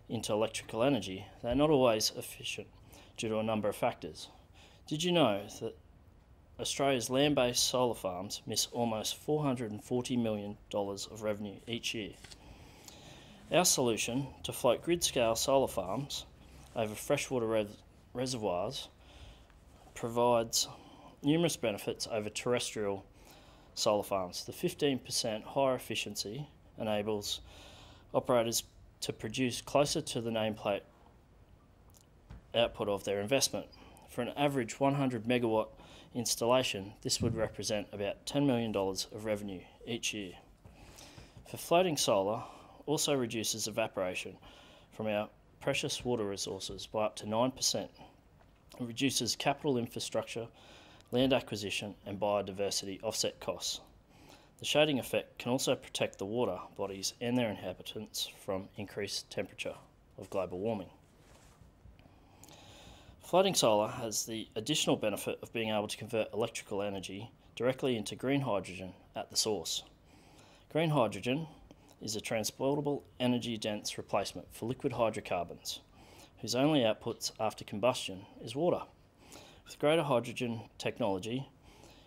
into electrical energy, they are not always efficient due to a number of factors. Did you know that Australia's land based solar farms miss almost $440 million of revenue each year? Our solution to float grid scale solar farms over freshwater res- reservoirs provides numerous benefits over terrestrial solar farms. The 15% higher efficiency enables operators to produce closer to the nameplate output of their investment. For an average 100 megawatt installation, this would represent about $10 million of revenue each year. For floating solar, also reduces evaporation from our precious water resources by up to 9%. It reduces capital infrastructure, land acquisition, and biodiversity offset costs. The shading effect can also protect the water bodies and their inhabitants from increased temperature of global warming. Floating solar has the additional benefit of being able to convert electrical energy directly into green hydrogen at the source. Green hydrogen is a transportable energy dense replacement for liquid hydrocarbons, whose only outputs after combustion is water. With greater hydrogen technology,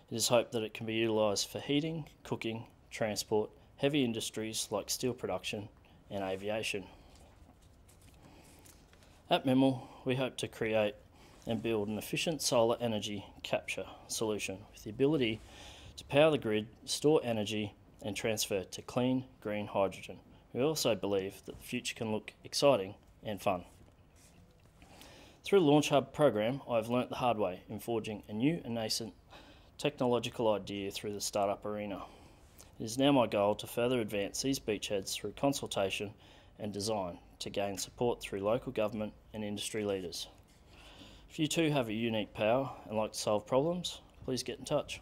it is hoped that it can be utilised for heating, cooking, transport, heavy industries like steel production and aviation. At Mimal, we hope to create and build an efficient solar energy capture solution with the ability to power the grid, store energy, and transfer to clean green hydrogen. We also believe that the future can look exciting and fun. Through the Launch Hub program, I've learnt the hard way in forging a new and nascent technological idea through the startup arena. It is now my goal to further advance these beachheads through consultation and design to gain support through local government and industry leaders. If you too have a unique power and like to solve problems, please get in touch.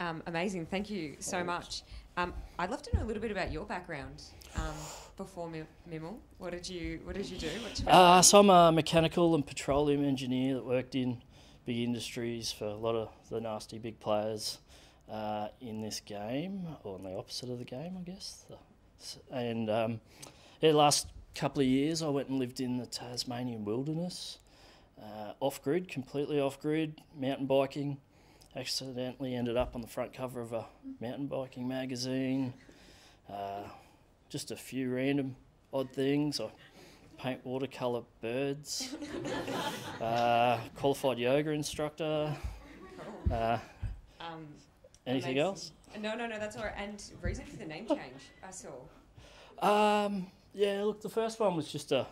Um, amazing, thank you so much. Um, I'd love to know a little bit about your background um, before Mi- Mimal. What did you What did you do? Uh, so I'm a mechanical and petroleum engineer that worked in big industries for a lot of the nasty big players uh, in this game, or on the opposite of the game, I guess. The- And um, yeah, last couple of years, I went and lived in the Tasmanian wilderness, uh, off grid, completely off grid, mountain biking. Accidentally ended up on the front cover of a mountain biking magazine. Uh, just a few random odd things. I paint watercolour birds. uh, qualified yoga instructor. Uh, Um, anything amazing. else? No, no, no, that's all right. And reason for the name change, I saw. Um, yeah, look, the first one was just a.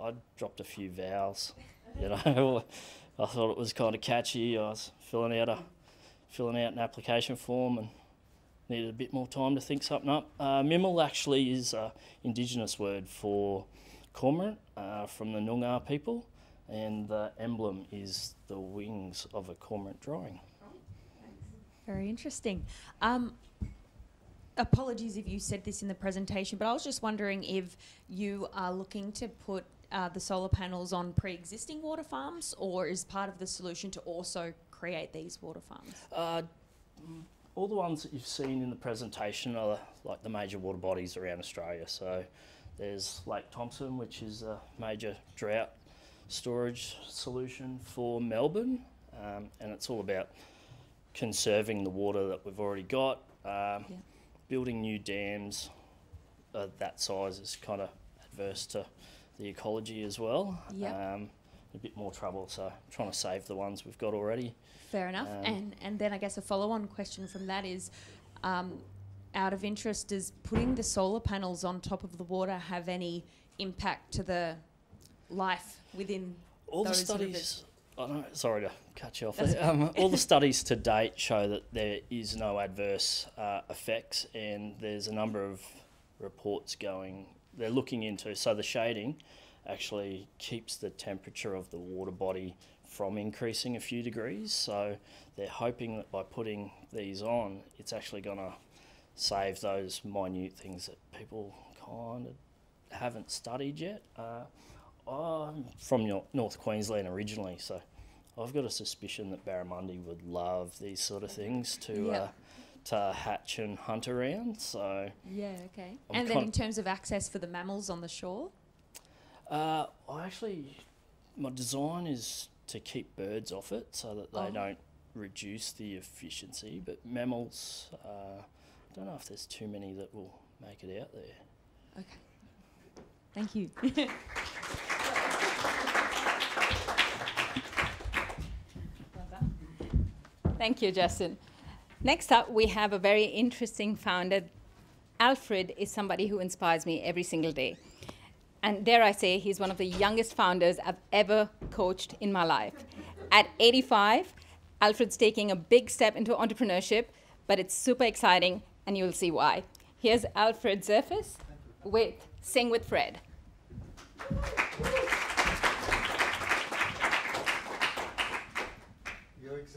I dropped a few vowels. You know, I thought it was kind of catchy. I was filling out a filling out an application form and needed a bit more time to think something up. Uh, Mimal actually is an indigenous word for cormorant uh, from the Noongar people, and the emblem is the wings of a cormorant drawing. Very interesting. Um, apologies if you said this in the presentation, but I was just wondering if you are looking to put uh, the solar panels on pre-existing water farms, or is part of the solution to also create these water farms? Uh, all the ones that you've seen in the presentation are like the major water bodies around Australia. So there's Lake Thomson, which is a major drought storage solution for Melbourne, um, and it's all about conserving the water that we've already got. Um, Building new dams of that size is kind of adverse to the ecology as well. Yep. Um, a bit more trouble, so trying to save the ones we've got already. Fair enough. Um, and and then I guess a follow-on question from that is, um, out of interest, does putting the solar panels on top of the water have any impact to the life within all the those sort of- studies. I don't, sorry to cut you off. There. Um, all the studies to date show that there is no adverse uh, effects, and there's a number of reports going. They're looking into so the shading actually keeps the temperature of the water body from increasing a few degrees. So they're hoping that by putting these on, it's actually going to save those minute things that people kind of haven't studied yet. Uh, I'm from North Queensland originally, so I've got a suspicion that Barramundi would love these sort of things to Yeah. uh, to hatch and hunt around. So Yeah. Okay. I'm and then in terms of access for the mammals on the shore. uh, I actually my design is to keep birds off it so that they Oh. don't reduce the efficiency. But mammals, uh, I don't know if there's too many that will make it out there. Okay. Thank you. Thank you, Justin. Next up, we have a very interesting founder. Alfred is somebody who inspires me every single day. And dare I say, he's one of the youngest founders I've ever coached in my life. At 85, Alfred's taking a big step into entrepreneurship, but it's super exciting, and you'll see why. Here's Alfred Zerfus. with Sing with Fred.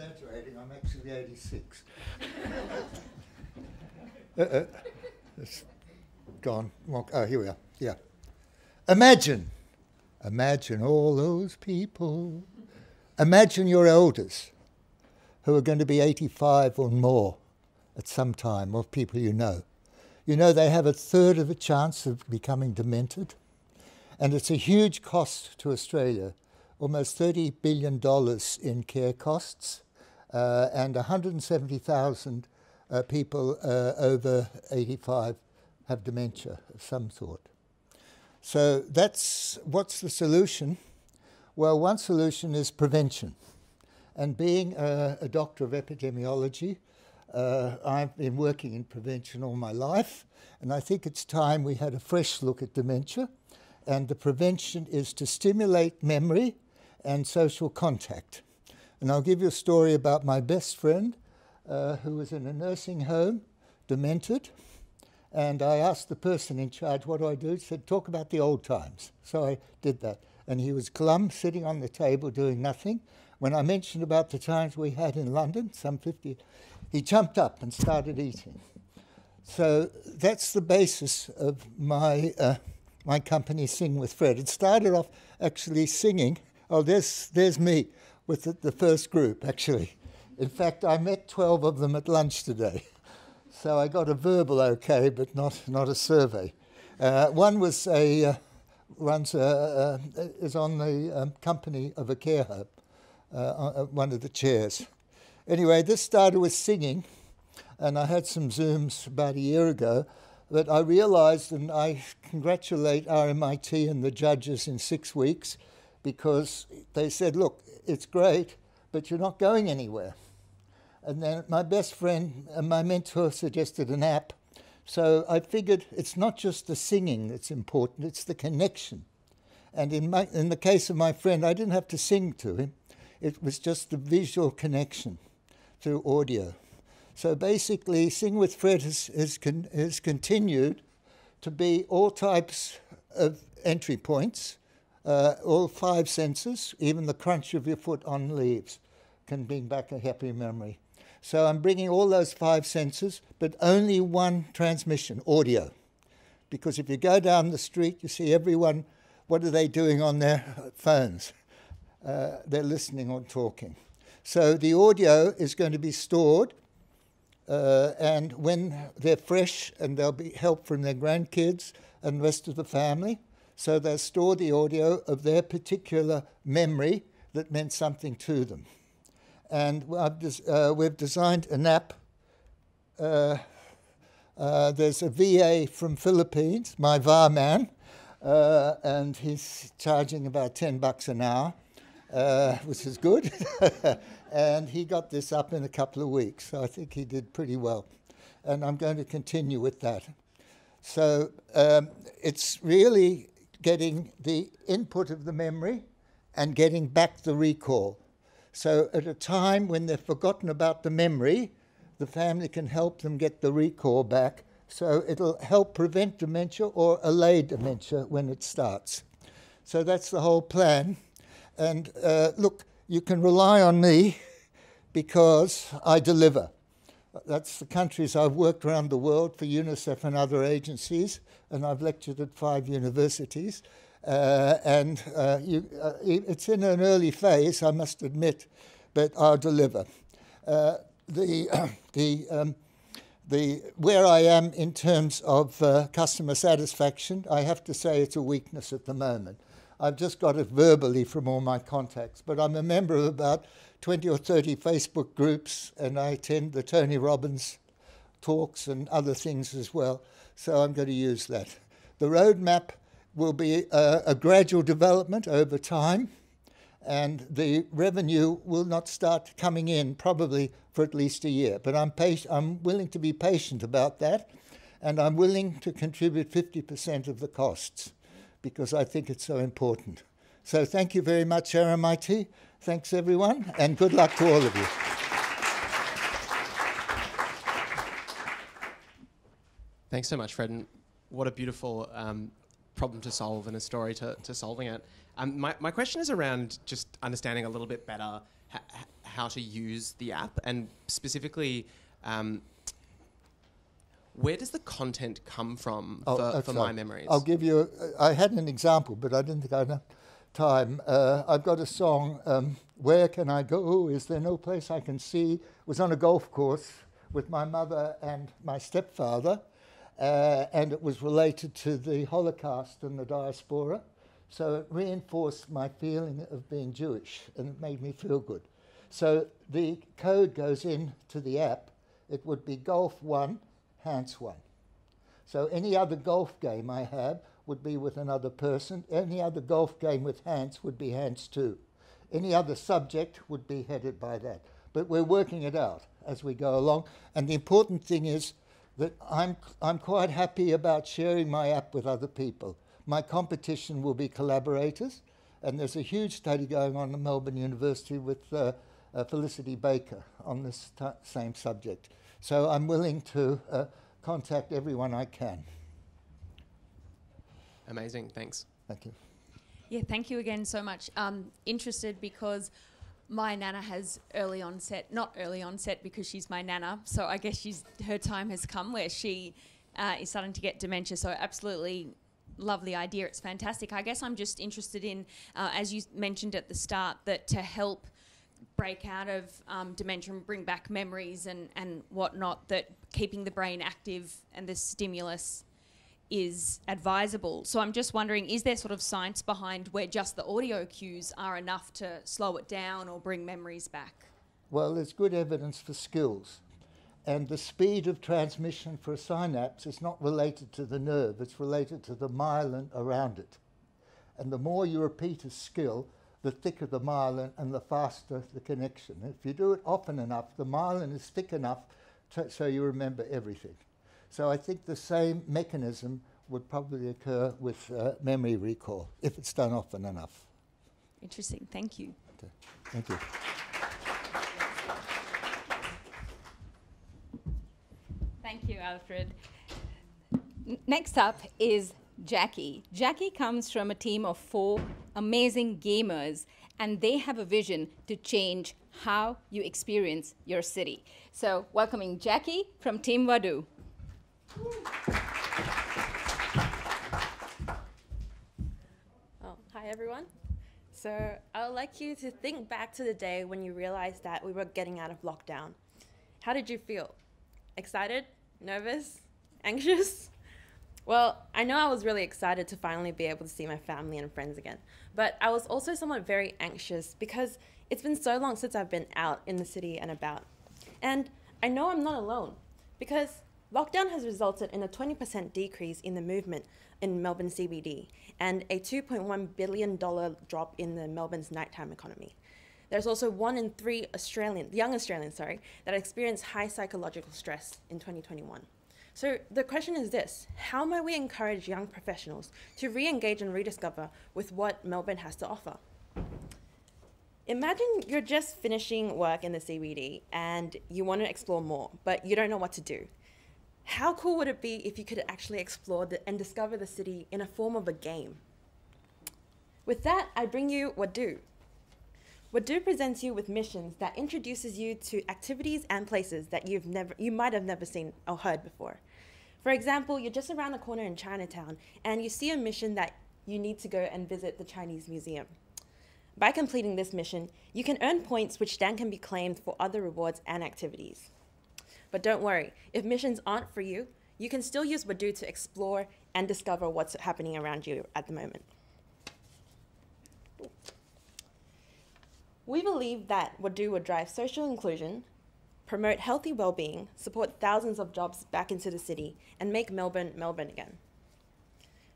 Exaggerating. I'm actually 86. uh, uh, it's gone. Oh, here we are. Yeah. Imagine, imagine all those people. Imagine your elders who are going to be 85 or more at some time, or people you know. You know they have a third of a chance of becoming demented, and it's a huge cost to Australia almost $30 billion in care costs, uh, and 170,000 uh, people uh, over 85 have dementia of some sort. So that's what's the solution? Well, one solution is prevention. And being a, a doctor of epidemiology, uh, I've been working in prevention all my life, and I think it's time we had a fresh look at dementia. And the prevention is to stimulate memory and social contact. And I'll give you a story about my best friend uh, who was in a nursing home, demented. And I asked the person in charge, What do I do? He said, Talk about the old times. So I did that. And he was glum, sitting on the table doing nothing. When I mentioned about the times we had in London, some 50, he jumped up and started eating. So that's the basis of my, uh, my company, Sing with Fred. It started off actually singing Oh, there's, there's me with the, the first group, actually. In fact, I met 12 of them at lunch today. So I got a verbal okay, but not, not a survey. Uh, one was a, uh, runs a, uh, is on the um, company of a care home, uh, one of the chairs. Anyway, this started with singing, and I had some Zooms about a year ago, but I realized, and I congratulate RMIT and the judges in six weeks, because they said, look, it's great, but you're not going anywhere. And then my best friend and my mentor suggested an app. So I figured it's not just the singing that's important, it's the connection. And in, my, in the case of my friend, I didn't have to sing to him, it was just the visual connection through audio. So basically, Sing with Fred has, has, con- has continued to be all types of entry points uh, all five senses, even the crunch of your foot on leaves, can bring back a happy memory. So I'm bringing all those five senses, but only one transmission, audio. Because if you go down the street, you see everyone, what are they doing on their phones? Uh, they're listening or talking. So the audio is going to be stored, uh, and when they're fresh, and there'll be help from their grandkids and the rest of the family, so they store the audio of their particular memory that meant something to them. And uh, we've designed an app. Uh, uh, there's a VA from Philippines, my VAR man, uh, and he's charging about 10 bucks an hour, uh, which is good. and he got this up in a couple of weeks, so I think he did pretty well. And I'm going to continue with that. So um, it's really getting the input of the memory and getting back the recall. So at a time when they've forgotten about the memory, the family can help them get the recall back. So it'll help prevent dementia or allay dementia when it starts. So that's the whole plan. And uh, look, you can rely on me because I deliver. That's the countries I've worked around the world for UNICEF and other agencies, and I've lectured at five universities. Uh, and uh, you, uh, it's in an early phase, I must admit, but I'll deliver. Uh, the, the, um, the, where I am in terms of uh, customer satisfaction, I have to say it's a weakness at the moment. I've just got it verbally from all my contacts, but I'm a member of about 20 or 30 Facebook groups, and I attend the Tony Robbins talks and other things as well. So I'm going to use that. The roadmap will be a, a gradual development over time, and the revenue will not start coming in probably for at least a year. But I'm, I'm willing to be patient about that, and I'm willing to contribute 50% of the costs because I think it's so important. So thank you very much, RMIT. Thanks, everyone, and good luck to all of you. Thanks so much, Fred. And what a beautiful um, problem to solve and a story to, to solving it. Um, my, my question is around just understanding a little bit better ha- how to use the app and specifically um, where does the content come from Oh, for, uh, for my memories? I'll give you. A, I had an example, but I didn't think I had enough time. Uh, I've got a song. Um, Where can I go? Is there no place I can see? It was on a golf course with my mother and my stepfather, uh, and it was related to the Holocaust and the diaspora. So it reinforced my feeling of being Jewish, and it made me feel good. So the code goes into the app. It would be golf one, Hans one. So any other golf game I have would be with another person. Any other golf game with Hans would be Hans two. Any other subject would be headed by that. But we're working it out as we go along. And the important thing is that I'm, I'm quite happy about sharing my app with other people. My competition will be collaborators. And there's a huge study going on at Melbourne University with uh, uh, Felicity Baker on this t- same subject. So I'm willing to uh, contact everyone I can. Amazing, thanks. Thank you. Yeah, thank you again so much. Um, interested because my nana has early onset, not early onset because she's my nana, so I guess she's her time has come where she uh, is starting to get dementia. So absolutely love the idea. It's fantastic. I guess I'm just interested in, uh, as you mentioned at the start, that to help break out of um, dementia and bring back memories and, and whatnot, that keeping the brain active and the stimulus is advisable. So I'm just wondering, is there sort of science behind where just the audio cues are enough to slow it down or bring memories back? Well, there's good evidence for skills. And the speed of transmission for a synapse is not related to the nerve, it's related to the myelin around it. And the more you repeat a skill, the thicker the myelin and the faster the connection. If you do it often enough, the myelin is thick enough to, so you remember everything. So I think the same mechanism would probably occur with uh, memory recall if it's done often enough. Interesting. Thank you. Okay. Thank you. Thank you, Alfred. N- Next up is Jackie. Jackie comes from a team of four amazing gamers, and they have a vision to change how you experience your city. So, welcoming Jackie from Team Wadu. Oh, hi everyone. So, I would like you to think back to the day when you realized that we were getting out of lockdown. How did you feel? Excited? Nervous? Anxious? Well, I know I was really excited to finally be able to see my family and friends again, but I was also somewhat very anxious because it's been so long since I've been out in the city and about. And I know I'm not alone because lockdown has resulted in a 20% decrease in the movement in Melbourne CBD and a $2.1 billion drop in the Melbourne's nighttime economy. There's also one in three Australian, young Australians, sorry, that experienced high psychological stress in 2021. So the question is this How might we encourage young professionals to re engage and rediscover with what Melbourne has to offer? Imagine you're just finishing work in the CBD and you want to explore more, but you don't know what to do. How cool would it be if you could actually explore the, and discover the city in a form of a game? With that, I bring you Wadu. Wadu presents you with missions that introduces you to activities and places that you've never, you might have never seen or heard before. For example, you're just around the corner in Chinatown and you see a mission that you need to go and visit the Chinese Museum. By completing this mission, you can earn points which then can be claimed for other rewards and activities. But don't worry, if missions aren't for you, you can still use Wadu to explore and discover what's happening around you at the moment. We believe that Wadu would drive social inclusion, promote healthy well-being, support thousands of jobs back into the city, and make Melbourne Melbourne again.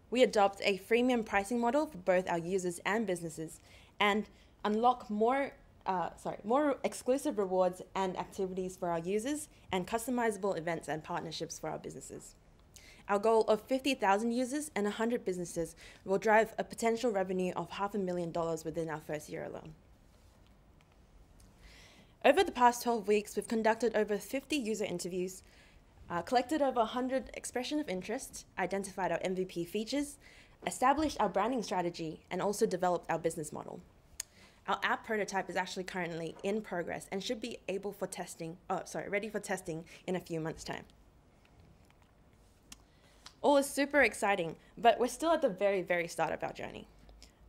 We adopt a freemium pricing model for both our users and businesses, and unlock more, uh, sorry, more exclusive rewards and activities for our users, and customizable events and partnerships for our businesses. Our goal of 50,000 users and 100 businesses will drive a potential revenue of half a million dollars within our first year alone. Over the past 12 weeks, we've conducted over 50 user interviews, uh, collected over 100 expression of interest, identified our MVP features, established our branding strategy, and also developed our business model. Our app prototype is actually currently in progress and should be able for testing, oh, sorry, ready for testing in a few months' time. All is super exciting, but we're still at the very, very start of our journey.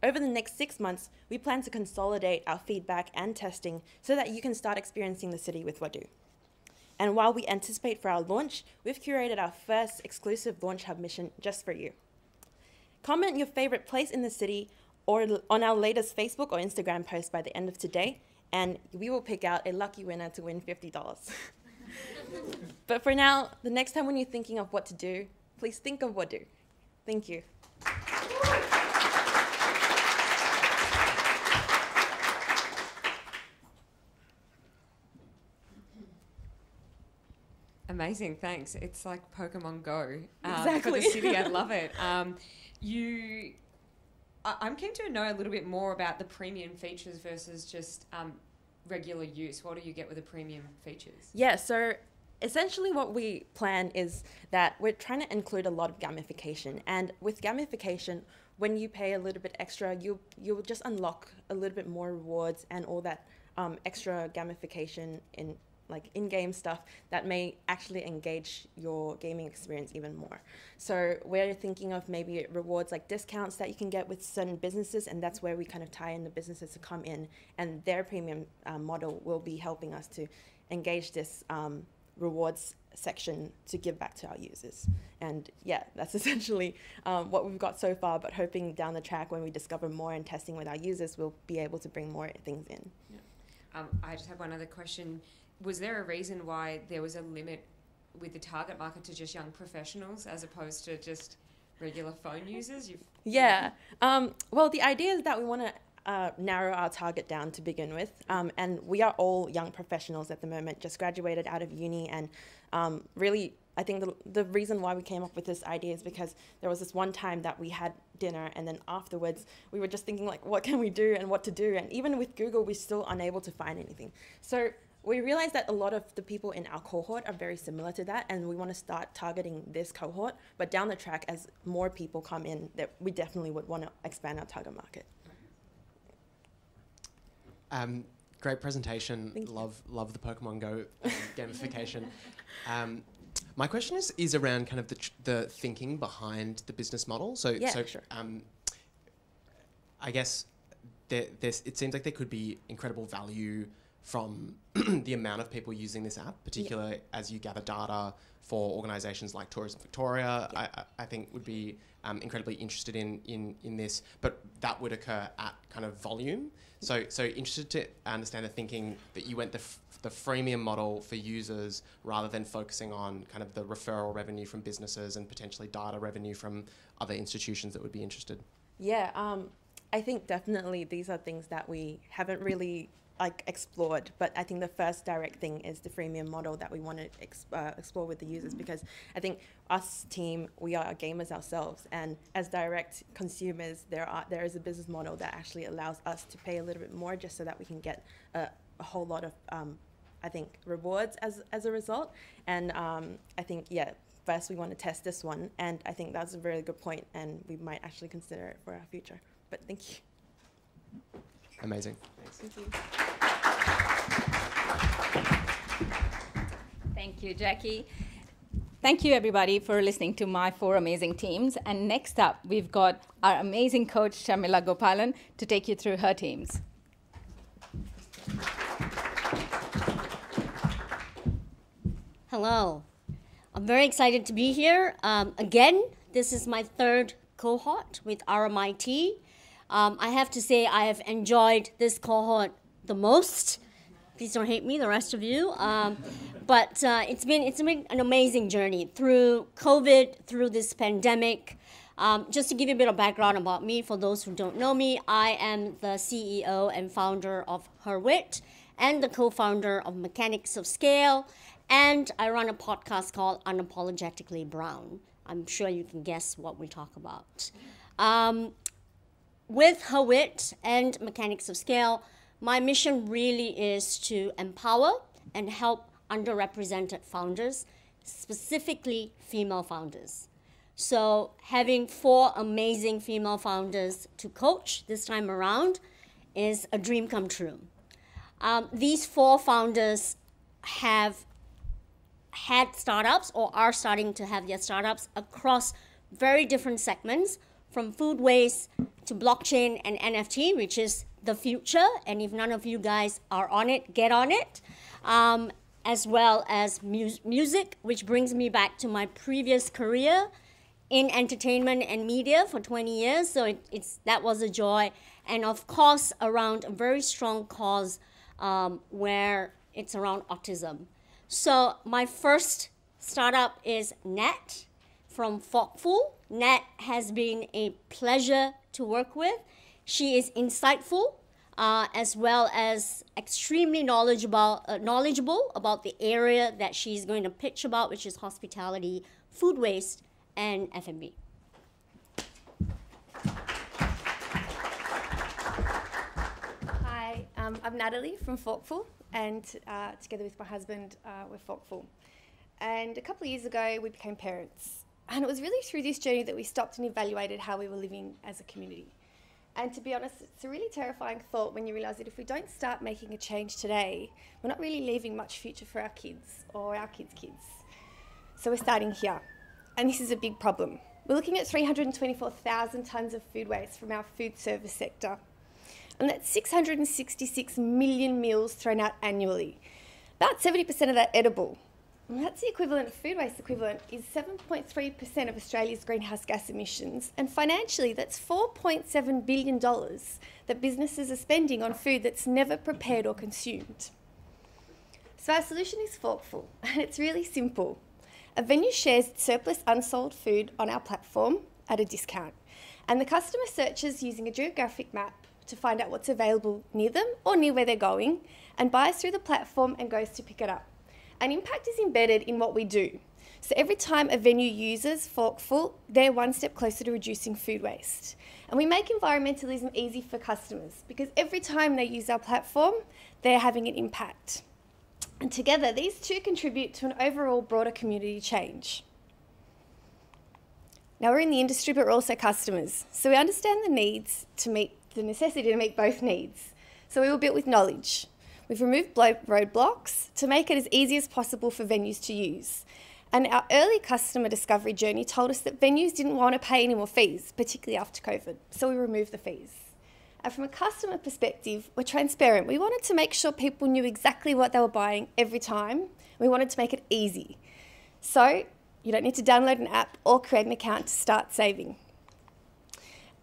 Over the next six months, we plan to consolidate our feedback and testing so that you can start experiencing the city with Wadu. And while we anticipate for our launch, we've curated our first exclusive Launch Hub mission just for you. Comment your favorite place in the city or on our latest Facebook or Instagram post by the end of today, and we will pick out a lucky winner to win $50. but for now, the next time when you're thinking of what to do, please think of Wadu. Thank you. Amazing, thanks. It's like Pokemon Go um, Exactly. for the city. I love it. Um, you, I, I'm keen to know a little bit more about the premium features versus just um, regular use. What do you get with the premium features? Yeah, so essentially what we plan is that we're trying to include a lot of gamification. And with gamification, when you pay a little bit extra, you you'll just unlock a little bit more rewards and all that um, extra gamification in like in-game stuff that may actually engage your gaming experience even more. So we're thinking of maybe rewards like discounts that you can get with certain businesses, and that's where we kind of tie in the businesses to come in, and their premium um, model will be helping us to engage this um, rewards section to give back to our users. And yeah, that's essentially um, what we've got so far, but hoping down the track when we discover more and testing with our users, we'll be able to bring more things in. Um, I just have one other question. Was there a reason why there was a limit with the target market to just young professionals as opposed to just regular phone users? You've, Yeah. Um, well, the idea is that we want to uh, narrow our target down to begin with. Um, and we are all young professionals at the moment, just graduated out of uni. And um, really, I think the, the reason why we came up with this idea is because there was this one time that we had dinner and then afterwards we were just thinking like what can we do and what to do and even with google we're still unable to find anything so we realized that a lot of the people in our cohort are very similar to that and we want to start targeting this cohort but down the track as more people come in that we definitely would want to expand our target market Um, great presentation. Thank you. love love the Pokemon Go um, gamification. Um, my question is is around kind of the tr- the thinking behind the business model. So Yeah, so sure. um, I guess there, there's it seems like there could be incredible value from the amount of people using this app, particularly as you gather data for organisations like Tourism Victoria. I, I- I think would be um, incredibly interested in, in in this, but that would occur at kind of volume. So so interested to understand the thinking that you went the f- the freemium model for users rather than focusing on kind of the referral revenue from businesses and potentially data revenue from other institutions that would be interested. Yeah, um, I think definitely these are things that we haven't really like explored. But I think the first direct thing is the freemium model that we want to ex- uh, explore with the users because I think us team we are gamers ourselves, and as direct consumers, there are there is a business model that actually allows us to pay a little bit more just so that we can get a, a whole lot of um, I think rewards as as a result. And um, I think yeah. First, we want to test this one, and I think that's a very good point, and we might actually consider it for our future. But thank you. Amazing. Thank you. Thank you, Jackie. Thank you, everybody, for listening to my four amazing teams. And next up, we've got our amazing coach, Shamila Gopalan, to take you through her teams. Hello. I'm very excited to be here. Um, again, this is my third cohort with RMIT. Um, I have to say, I have enjoyed this cohort the most. Please don't hate me, the rest of you. Um, but uh, it's been it's been an amazing journey through COVID, through this pandemic. Um, just to give you a bit of background about me, for those who don't know me, I am the CEO and founder of Herwit and the co-founder of Mechanics of Scale, and I run a podcast called Unapologetically Brown. I'm sure you can guess what we talk about. Um, with Herwit and Mechanics of Scale, my mission really is to empower and help underrepresented founders specifically female founders. So, having four amazing female founders to coach this time around is a dream come true. Um, these four founders have had startups or are starting to have their startups across very different segments from food waste to blockchain and NFT, which is the future. And if none of you guys are on it, get on it. Um, as well as mu- music, which brings me back to my previous career in entertainment and media for 20 years. So it, it's that was a joy, and of course around a very strong cause um, where it's around autism. So my first startup is Nat from Forkful. Nat has been a pleasure to work with. She is insightful uh, as well as extremely knowledgeable, uh, knowledgeable about the area that she's going to pitch about, which is hospitality, food waste, and F&B. Hi, um, I'm Natalie from Forkful, and uh, together with my husband, uh, we're Forkful. And a couple of years ago, we became parents. And it was really through this journey that we stopped and evaluated how we were living as a community. And to be honest, it's a really terrifying thought when you realise that if we don't start making a change today, we're not really leaving much future for our kids or our kids' kids. So we're starting here. And this is a big problem. We're looking at 324,000 tonnes of food waste from our food service sector. And that's 666 million meals thrown out annually. About 70% of that edible. That's the equivalent, food waste equivalent is 7.3% of Australia's greenhouse gas emissions. And financially, that's $4.7 billion that businesses are spending on food that's never prepared or consumed. So our solution is Forkful, and it's really simple. A venue shares surplus unsold food on our platform at a discount, and the customer searches using a geographic map to find out what's available near them or near where they're going, and buys through the platform and goes to pick it up. And impact is embedded in what we do. So every time a venue uses Forkful, they're one step closer to reducing food waste. And we make environmentalism easy for customers because every time they use our platform, they're having an impact. And together, these two contribute to an overall broader community change. Now, we're in the industry, but we're also customers. So we understand the needs to meet the necessity to meet both needs. So we were built with knowledge. We've removed roadblocks to make it as easy as possible for venues to use. And our early customer discovery journey told us that venues didn't want to pay any more fees, particularly after COVID. So we removed the fees. And from a customer perspective, we're transparent. We wanted to make sure people knew exactly what they were buying every time. We wanted to make it easy. So you don't need to download an app or create an account to start saving.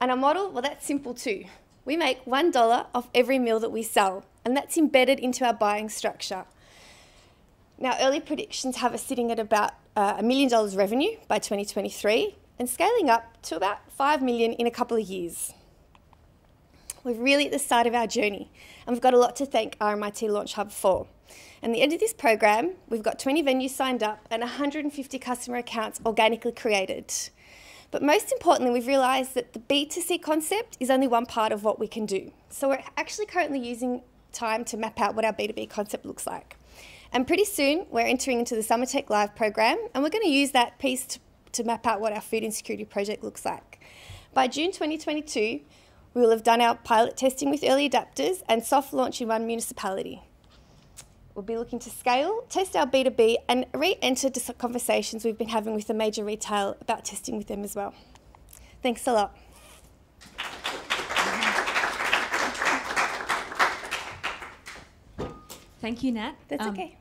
And our model, well, that's simple too. We make $1 off every meal that we sell, and that's embedded into our buying structure. Now, early predictions have us sitting at about uh, a million dollars revenue by 2023 and scaling up to about 5 million in a couple of years. We're really at the start of our journey, and we've got a lot to thank RMIT Launch Hub for. At the end of this program, we've got 20 venues signed up and 150 customer accounts organically created. But most importantly, we've realised that the B2C concept is only one part of what we can do. So we're actually currently using time to map out what our B2B concept looks like. And pretty soon, we're entering into the Summer Tech Live program, and we're going to use that piece to, to map out what our food insecurity project looks like. By June 2022, we will have done our pilot testing with early adapters and soft launch in one municipality. We'll be looking to scale, test our B2B, and re enter conversations we've been having with the major retail about testing with them as well. Thanks a lot. Thank you, Nat. That's um, okay.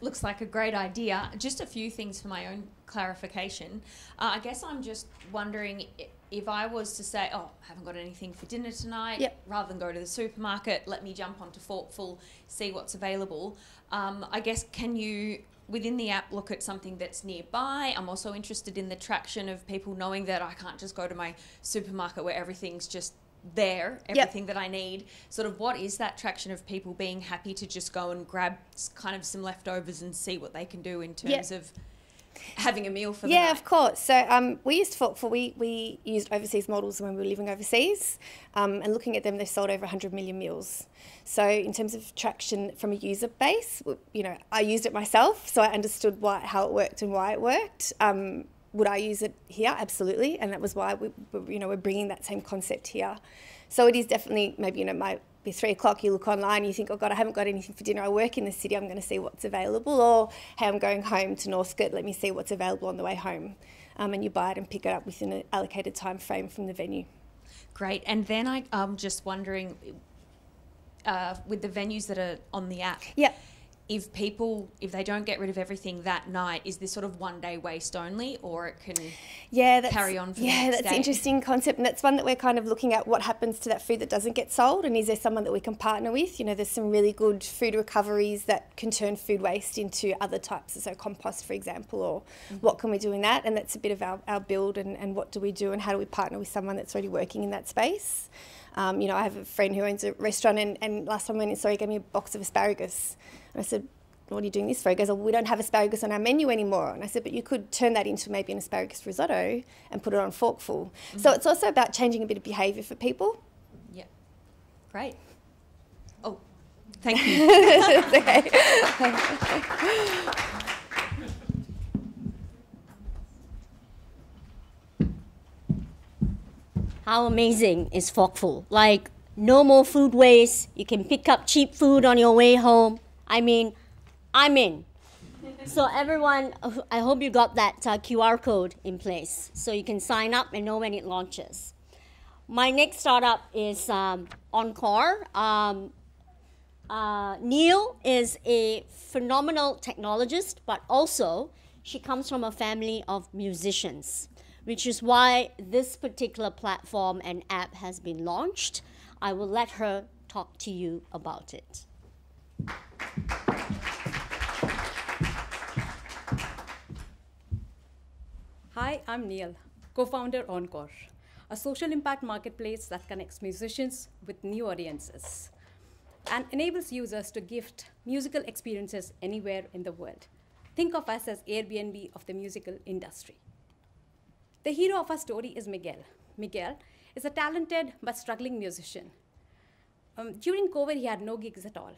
Looks like a great idea. Just a few things for my own clarification. Uh, I guess I'm just wondering if I was to say, oh, I haven't got anything for dinner tonight, yep. rather than go to the supermarket, let me jump onto Forkful, see what's available. Um, I guess, can you, within the app, look at something that's nearby? I'm also interested in the traction of people knowing that I can't just go to my supermarket where everything's just there, everything yep. that I need. Sort of what is that traction of people being happy to just go and grab kind of some leftovers and see what they can do in terms yep. of having a meal for yeah, night. of course. So um, we used for, for we we used overseas models when we were living overseas, um, and looking at them, they sold over 100 million meals. So in terms of traction from a user base, you know, I used it myself, so I understood why how it worked and why it worked. Um, would I use it here? Absolutely, and that was why we, you know we're bringing that same concept here. So it is definitely maybe you know might be three o'clock. You look online, you think, oh God, I haven't got anything for dinner. I work in the city. I'm going to see what's available. Or hey, I'm going home to Northcote. Let me see what's available on the way home. Um, and you buy it and pick it up within an allocated time frame from the venue. Great. And then I, I'm just wondering, uh, with the venues that are on the app, yeah. If people, if they don't get rid of everything that night, is this sort of one day waste only, or it can yeah, that's, carry on for the yeah, that's an interesting concept, and that's one that we're kind of looking at. What happens to that food that doesn't get sold, and is there someone that we can partner with? You know, there's some really good food recoveries that can turn food waste into other types, of so compost, for example, or what can we do in that? And that's a bit of our, our build, and, and what do we do, and how do we partner with someone that's already working in that space? Um, you know, I have a friend who owns a restaurant, and, and last time I went in, sorry, he gave me a box of asparagus, and I said, what are you doing this for? He goes, oh, we don't have asparagus on our menu anymore. And I said, but you could turn that into maybe an asparagus risotto and put it on forkful. Mm-hmm. So it's also about changing a bit of behaviour for people. Yeah. Great. Oh, thank you. Okay. How amazing is Forkful? Like, no more food waste. You can pick up cheap food on your way home. I mean, I'm in. So, everyone, I hope you got that uh, QR code in place so you can sign up and know when it launches. My next startup is um, Encore. Um, uh, Neil is a phenomenal technologist, but also she comes from a family of musicians, which is why this particular platform and app has been launched. I will let her talk to you about it. Hi, I'm Neil, co founder Encore, a social impact marketplace that connects musicians with new audiences and enables users to gift musical experiences anywhere in the world. Think of us as Airbnb of the musical industry. The hero of our story is Miguel. Miguel is a talented but struggling musician. Um, during COVID, he had no gigs at all.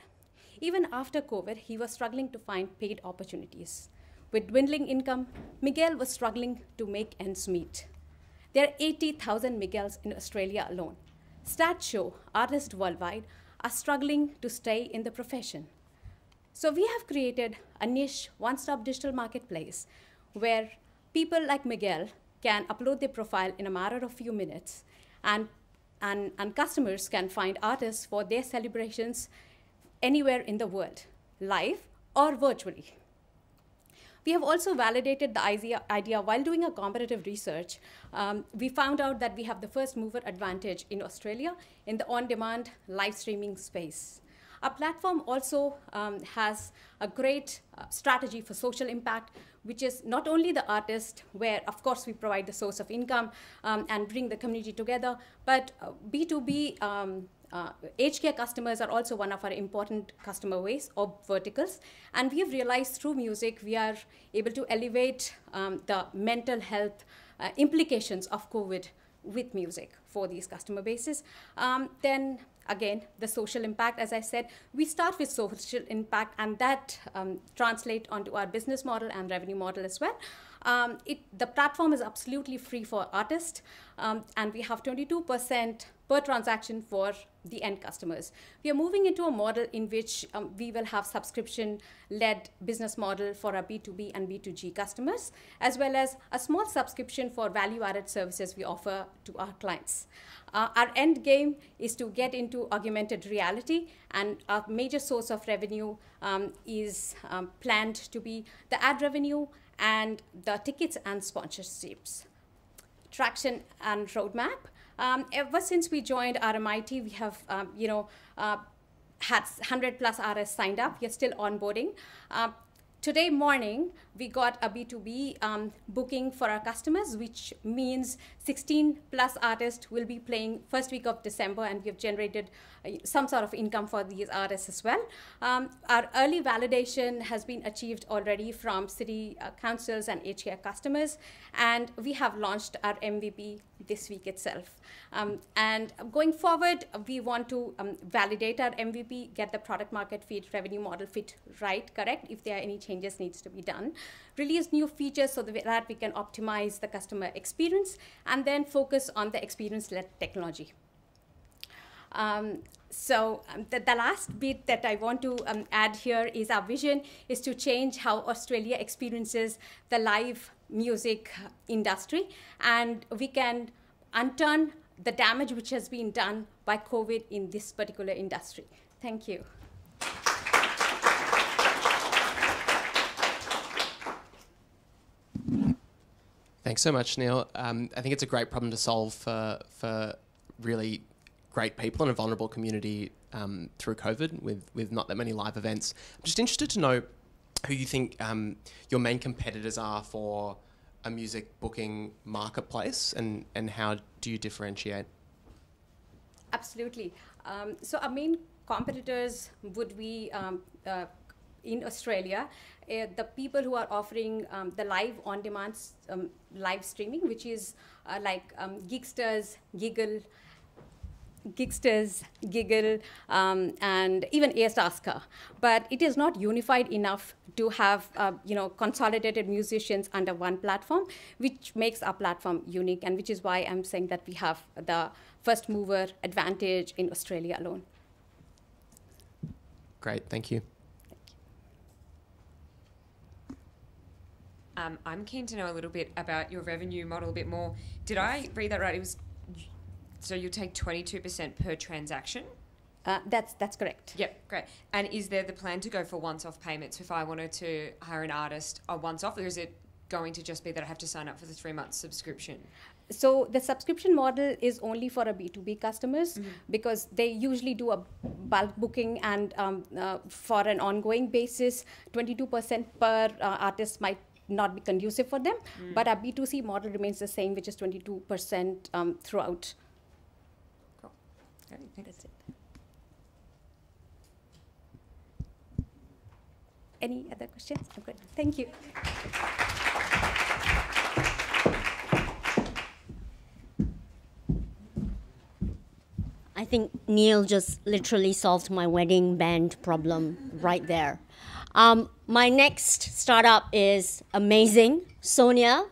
Even after COVID, he was struggling to find paid opportunities. With dwindling income, Miguel was struggling to make ends meet. There are 80,000 Miguels in Australia alone. Stats show artists worldwide are struggling to stay in the profession. So we have created a niche one-stop digital marketplace where people like Miguel can upload their profile in a matter of few minutes and, and, and customers can find artists for their celebrations anywhere in the world, live or virtually. We have also validated the idea, while doing a comparative research. Um, we found out that we have the first mover advantage in Australia in the on demand live streaming space. Our platform also um, has a great uh, strategy for social impact, which is not only the artist, where of course we provide the source of income um, and bring the community together, but uh, B2B um, uh, aged care customers are also one of our important customer ways or verticals. And we have realized through music, we are able to elevate um, the mental health uh, implications of COVID with music for these customer bases. Um, then again, the social impact, as I said, we start with social impact and that um, translate onto our business model and revenue model as well. Um, it, the platform is absolutely free for artists, um, and we have 22% per transaction for the end customers. We are moving into a model in which um, we will have subscription-led business model for our B2B and B2G customers, as well as a small subscription for value-added services we offer to our clients. Uh, our end game is to get into augmented reality, and our major source of revenue um, is um, planned to be the ad revenue and the tickets and sponsorships. Traction and roadmap. Um, ever since we joined RMIT, we have, um, you know, uh, had 100 plus RS signed up. Are still onboarding. Uh, today morning, we got a B2B um, booking for our customers, which means 16 plus artists will be playing first week of December, and we have generated uh, some sort of income for these artists as well. Um, our early validation has been achieved already from city uh, councils and HCI customers, and we have launched our MVP this week itself. Um, and going forward, we want to um, validate our MVP, get the product market fit, revenue model fit right, correct. If there are any changes needs to be done, release new features so that we can optimize the customer experience, and then focus on the experience-led technology. Um, so um, the, the, last bit that I want to um, add here is our vision is to change how Australia experiences the live music industry, and we can unturn the damage which has been done by COVID in this particular industry. Thank you. Thanks so much, Neil. Um, I think it's a great problem to solve for, for really great people in a vulnerable community um, through COVID with, with not that many live events. I'm just interested to know who you think um, your main competitors are for a music booking marketplace and, and how do you differentiate? Absolutely. Um, so our main competitors would be um, uh, in Australia, uh, the people who are offering um, the live on-demand um, live streaming, which is uh, like um, Gigsters, Giggle, Gigsters, Giggle, um, and even Airtasker. But it is not unified enough to have, uh, you know, consolidated musicians under one platform, which makes our platform unique, and which is why I'm saying that we have the first mover advantage in Australia alone. Great, thank you. Um, I'm keen to know a little bit about your revenue model a bit more. Did I read that right? It was so you take 22% per transaction? Uh, that's that's correct. Yep, great. And is there the plan to go for once-off payments if I wanted to hire an artist a once-off, or is it going to just be that I have to sign up for the three-month subscription? So the subscription model is only for a B2B customers mm-hmm. because they usually do a bulk booking and um, uh, for an ongoing basis, 22% per uh, artist might not be conducive for them. Mm. But our B2C model remains the same, which is 22% um, throughout that's it. Any other questions? I'm good. Thank you. I think Neil just literally solved my wedding band problem right there. Um, my next startup is amazing. Sonia,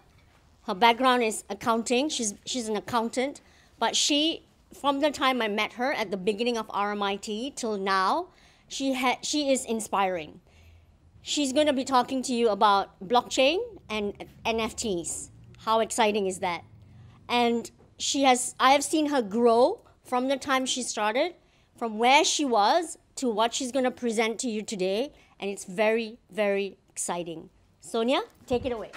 her background is accounting. She's she's an accountant, but she from the time I met her at the beginning of RMIT till now, she ha- she is inspiring. She's going to be talking to you about blockchain and NFTs. How exciting is that? And she has I have seen her grow from the time she started, from where she was to what she's going to present to you today, and it's very very exciting. Sonia, take it away.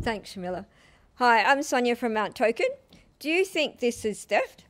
Thanks, Shamila. Hi, I'm Sonia from Mount Token. Do you think this is theft?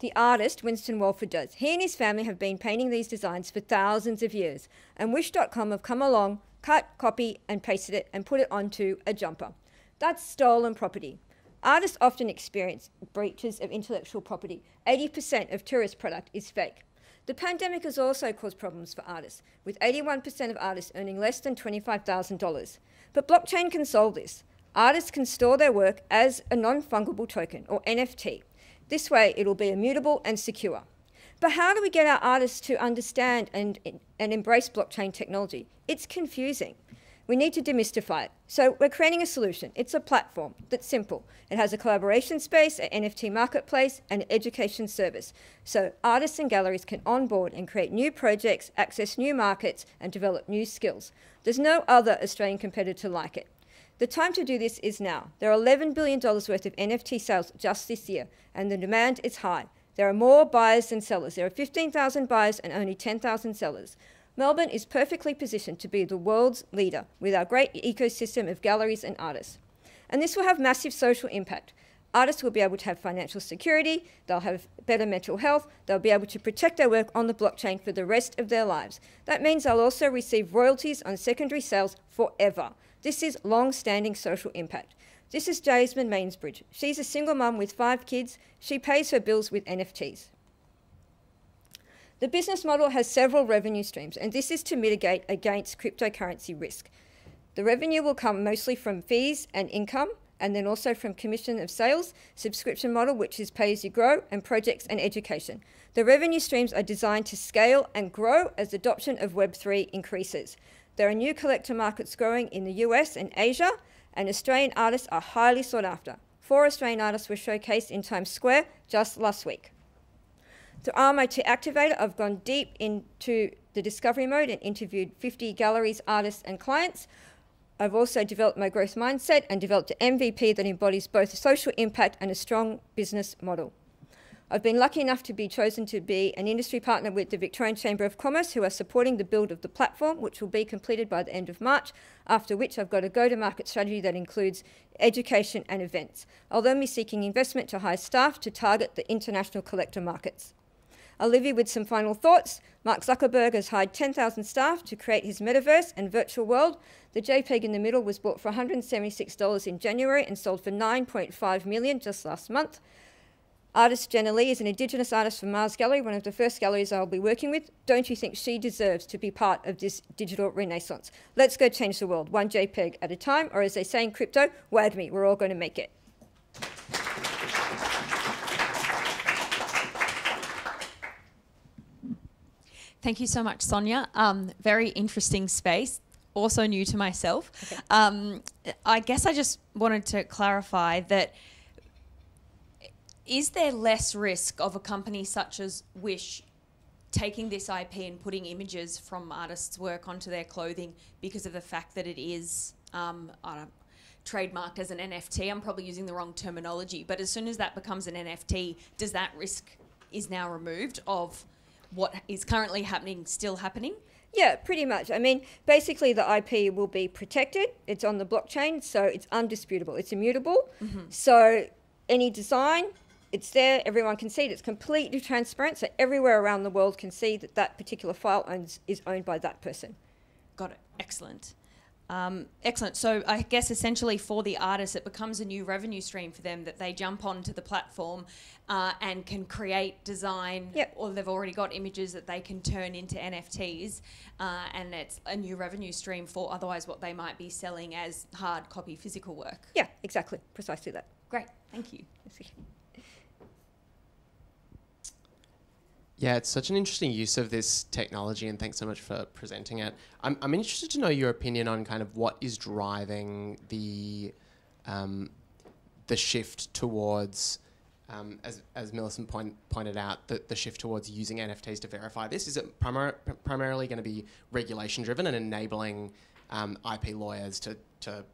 The artist Winston Walford does. He and his family have been painting these designs for thousands of years, and Wish.com have come along, cut, copy, and pasted it and put it onto a jumper. That's stolen property. Artists often experience breaches of intellectual property. 80% of tourist product is fake. The pandemic has also caused problems for artists, with 81% of artists earning less than $25,000. But blockchain can solve this. Artists can store their work as a non fungible token, or NFT. This way, it'll be immutable and secure. But how do we get our artists to understand and, and embrace blockchain technology? It's confusing. We need to demystify it. So we're creating a solution. It's a platform that's simple. It has a collaboration space, an NFT marketplace, and an education service. So artists and galleries can onboard and create new projects, access new markets, and develop new skills. There's no other Australian competitor like it. The time to do this is now. There are $11 billion worth of NFT sales just this year, and the demand is high. There are more buyers than sellers. There are 15,000 buyers and only 10,000 sellers. Melbourne is perfectly positioned to be the world's leader with our great ecosystem of galleries and artists. And this will have massive social impact. Artists will be able to have financial security, they'll have better mental health, they'll be able to protect their work on the blockchain for the rest of their lives. That means they'll also receive royalties on secondary sales forever. This is long standing social impact. This is Jasmine Mainsbridge. She's a single mum with five kids. She pays her bills with NFTs. The business model has several revenue streams, and this is to mitigate against cryptocurrency risk. The revenue will come mostly from fees and income, and then also from commission of sales, subscription model, which is pay as you grow, and projects and education. The revenue streams are designed to scale and grow as adoption of Web3 increases. There are new collector markets growing in the US and Asia, and Australian artists are highly sought after. Four Australian artists were showcased in Times Square just last week. Through RMIT Activator, I've gone deep into the discovery mode and interviewed 50 galleries, artists, and clients. I've also developed my growth mindset and developed an MVP that embodies both social impact and a strong business model. I've been lucky enough to be chosen to be an industry partner with the Victorian Chamber of Commerce, who are supporting the build of the platform, which will be completed by the end of March, after which I've got a go to market strategy that includes education and events. I'll then be seeking investment to hire staff to target the international collector markets. I'll leave you with some final thoughts. Mark Zuckerberg has hired 10,000 staff to create his metaverse and virtual world. The JPEG in the middle was bought for $176 in January and sold for 9.5 million just last month. Artist Jenna Lee is an Indigenous artist from Mars Gallery, one of the first galleries I'll be working with. Don't you think she deserves to be part of this digital renaissance? Let's go change the world, one JPEG at a time, or as they say in crypto, WAGMI, we're all going to make it. Thank you so much, Sonia. Um, very interesting space. Also new to myself. Okay. Um, I guess I just wanted to clarify that is there less risk of a company such as Wish taking this IP and putting images from artists' work onto their clothing because of the fact that it is um, trademarked as an NFT? I'm probably using the wrong terminology, but as soon as that becomes an NFT, does that risk is now removed of what is currently happening still happening? Yeah, pretty much. I mean, basically, the IP will be protected. It's on the blockchain, so it's undisputable. It's immutable. Mm-hmm. So any design, it's there. Everyone can see it. It's completely transparent, so everywhere around the world can see that that particular file owns is owned by that person. Got it. Excellent. Um, excellent. So I guess essentially for the artists, it becomes a new revenue stream for them that they jump onto the platform uh, and can create design, yep. or they've already got images that they can turn into NFTs, uh, and it's a new revenue stream for otherwise what they might be selling as hard copy physical work. Yeah, exactly, precisely that. Great, thank you. Yeah, it's such an interesting use of this technology, and thanks so much for presenting it. I'm, I'm interested to know your opinion on kind of what is driving the um, the shift towards, um, as, as Millicent point, pointed out, the, the shift towards using NFTs to verify this. Is it primar- primarily going to be regulation driven and enabling um, IP lawyers to, to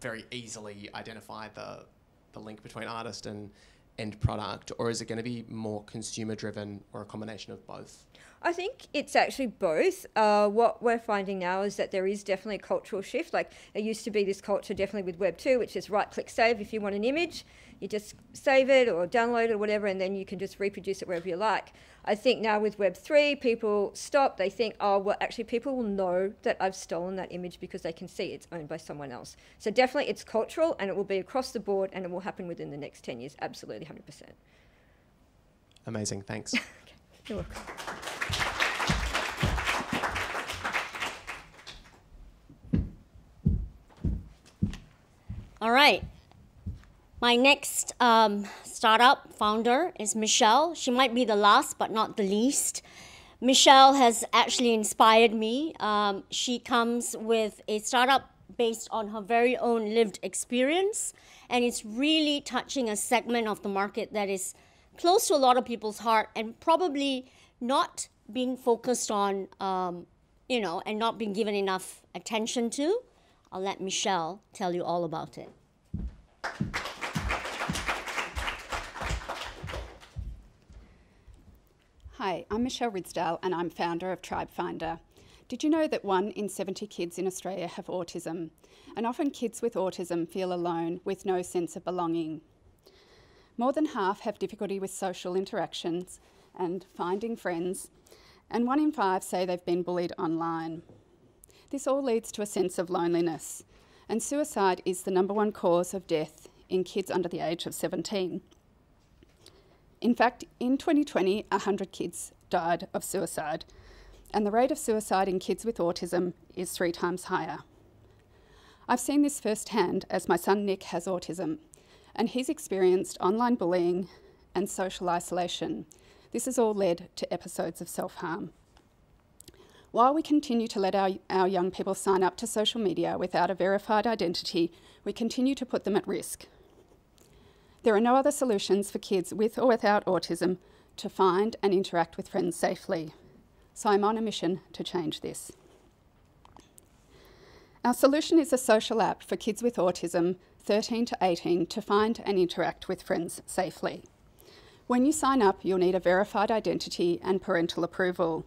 very easily identify the, the link between artist and end product, or is it going to be more consumer driven or a combination of both? I think it's actually both. Uh, what we're finding now is that there is definitely a cultural shift. Like it used to be this culture definitely with Web 2, which is right click save if you want an image you just save it or download it or whatever, and then you can just reproduce it wherever you like. I think now with Web3, people stop. They think, oh, well, actually, people will know that I've stolen that image because they can see it's owned by someone else. So definitely it's cultural and it will be across the board and it will happen within the next 10 years. Absolutely, 100%. Amazing. Thanks. okay. You're welcome. All right. My next um, startup founder is Michelle. She might be the last, but not the least. Michelle has actually inspired me. Um, she comes with a startup based on her very own lived experience, and it's really touching a segment of the market that is close to a lot of people's heart and probably not being focused on, um, you know, and not being given enough attention to. I'll let Michelle tell you all about it. Hi, I'm Michelle Ridsdale and I'm founder of Tribe Finder. Did you know that one in 70 kids in Australia have autism? And often kids with autism feel alone with no sense of belonging. More than half have difficulty with social interactions and finding friends, and one in five say they've been bullied online. This all leads to a sense of loneliness, and suicide is the number one cause of death in kids under the age of 17. In fact, in 2020, 100 kids died of suicide, and the rate of suicide in kids with autism is three times higher. I've seen this firsthand as my son Nick has autism, and he's experienced online bullying and social isolation. This has all led to episodes of self harm. While we continue to let our, our young people sign up to social media without a verified identity, we continue to put them at risk. There are no other solutions for kids with or without autism to find and interact with friends safely. So I'm on a mission to change this. Our solution is a social app for kids with autism 13 to 18 to find and interact with friends safely. When you sign up, you'll need a verified identity and parental approval.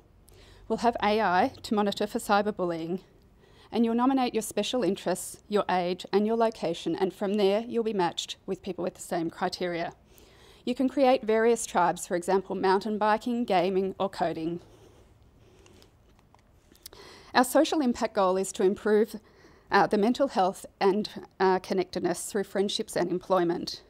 We'll have AI to monitor for cyberbullying and you'll nominate your special interests, your age, and your location, and from there you'll be matched with people with the same criteria. You can create various tribes, for example, mountain biking, gaming, or coding. Our social impact goal is to improve uh, the mental health and uh, connectedness through friendships and employment.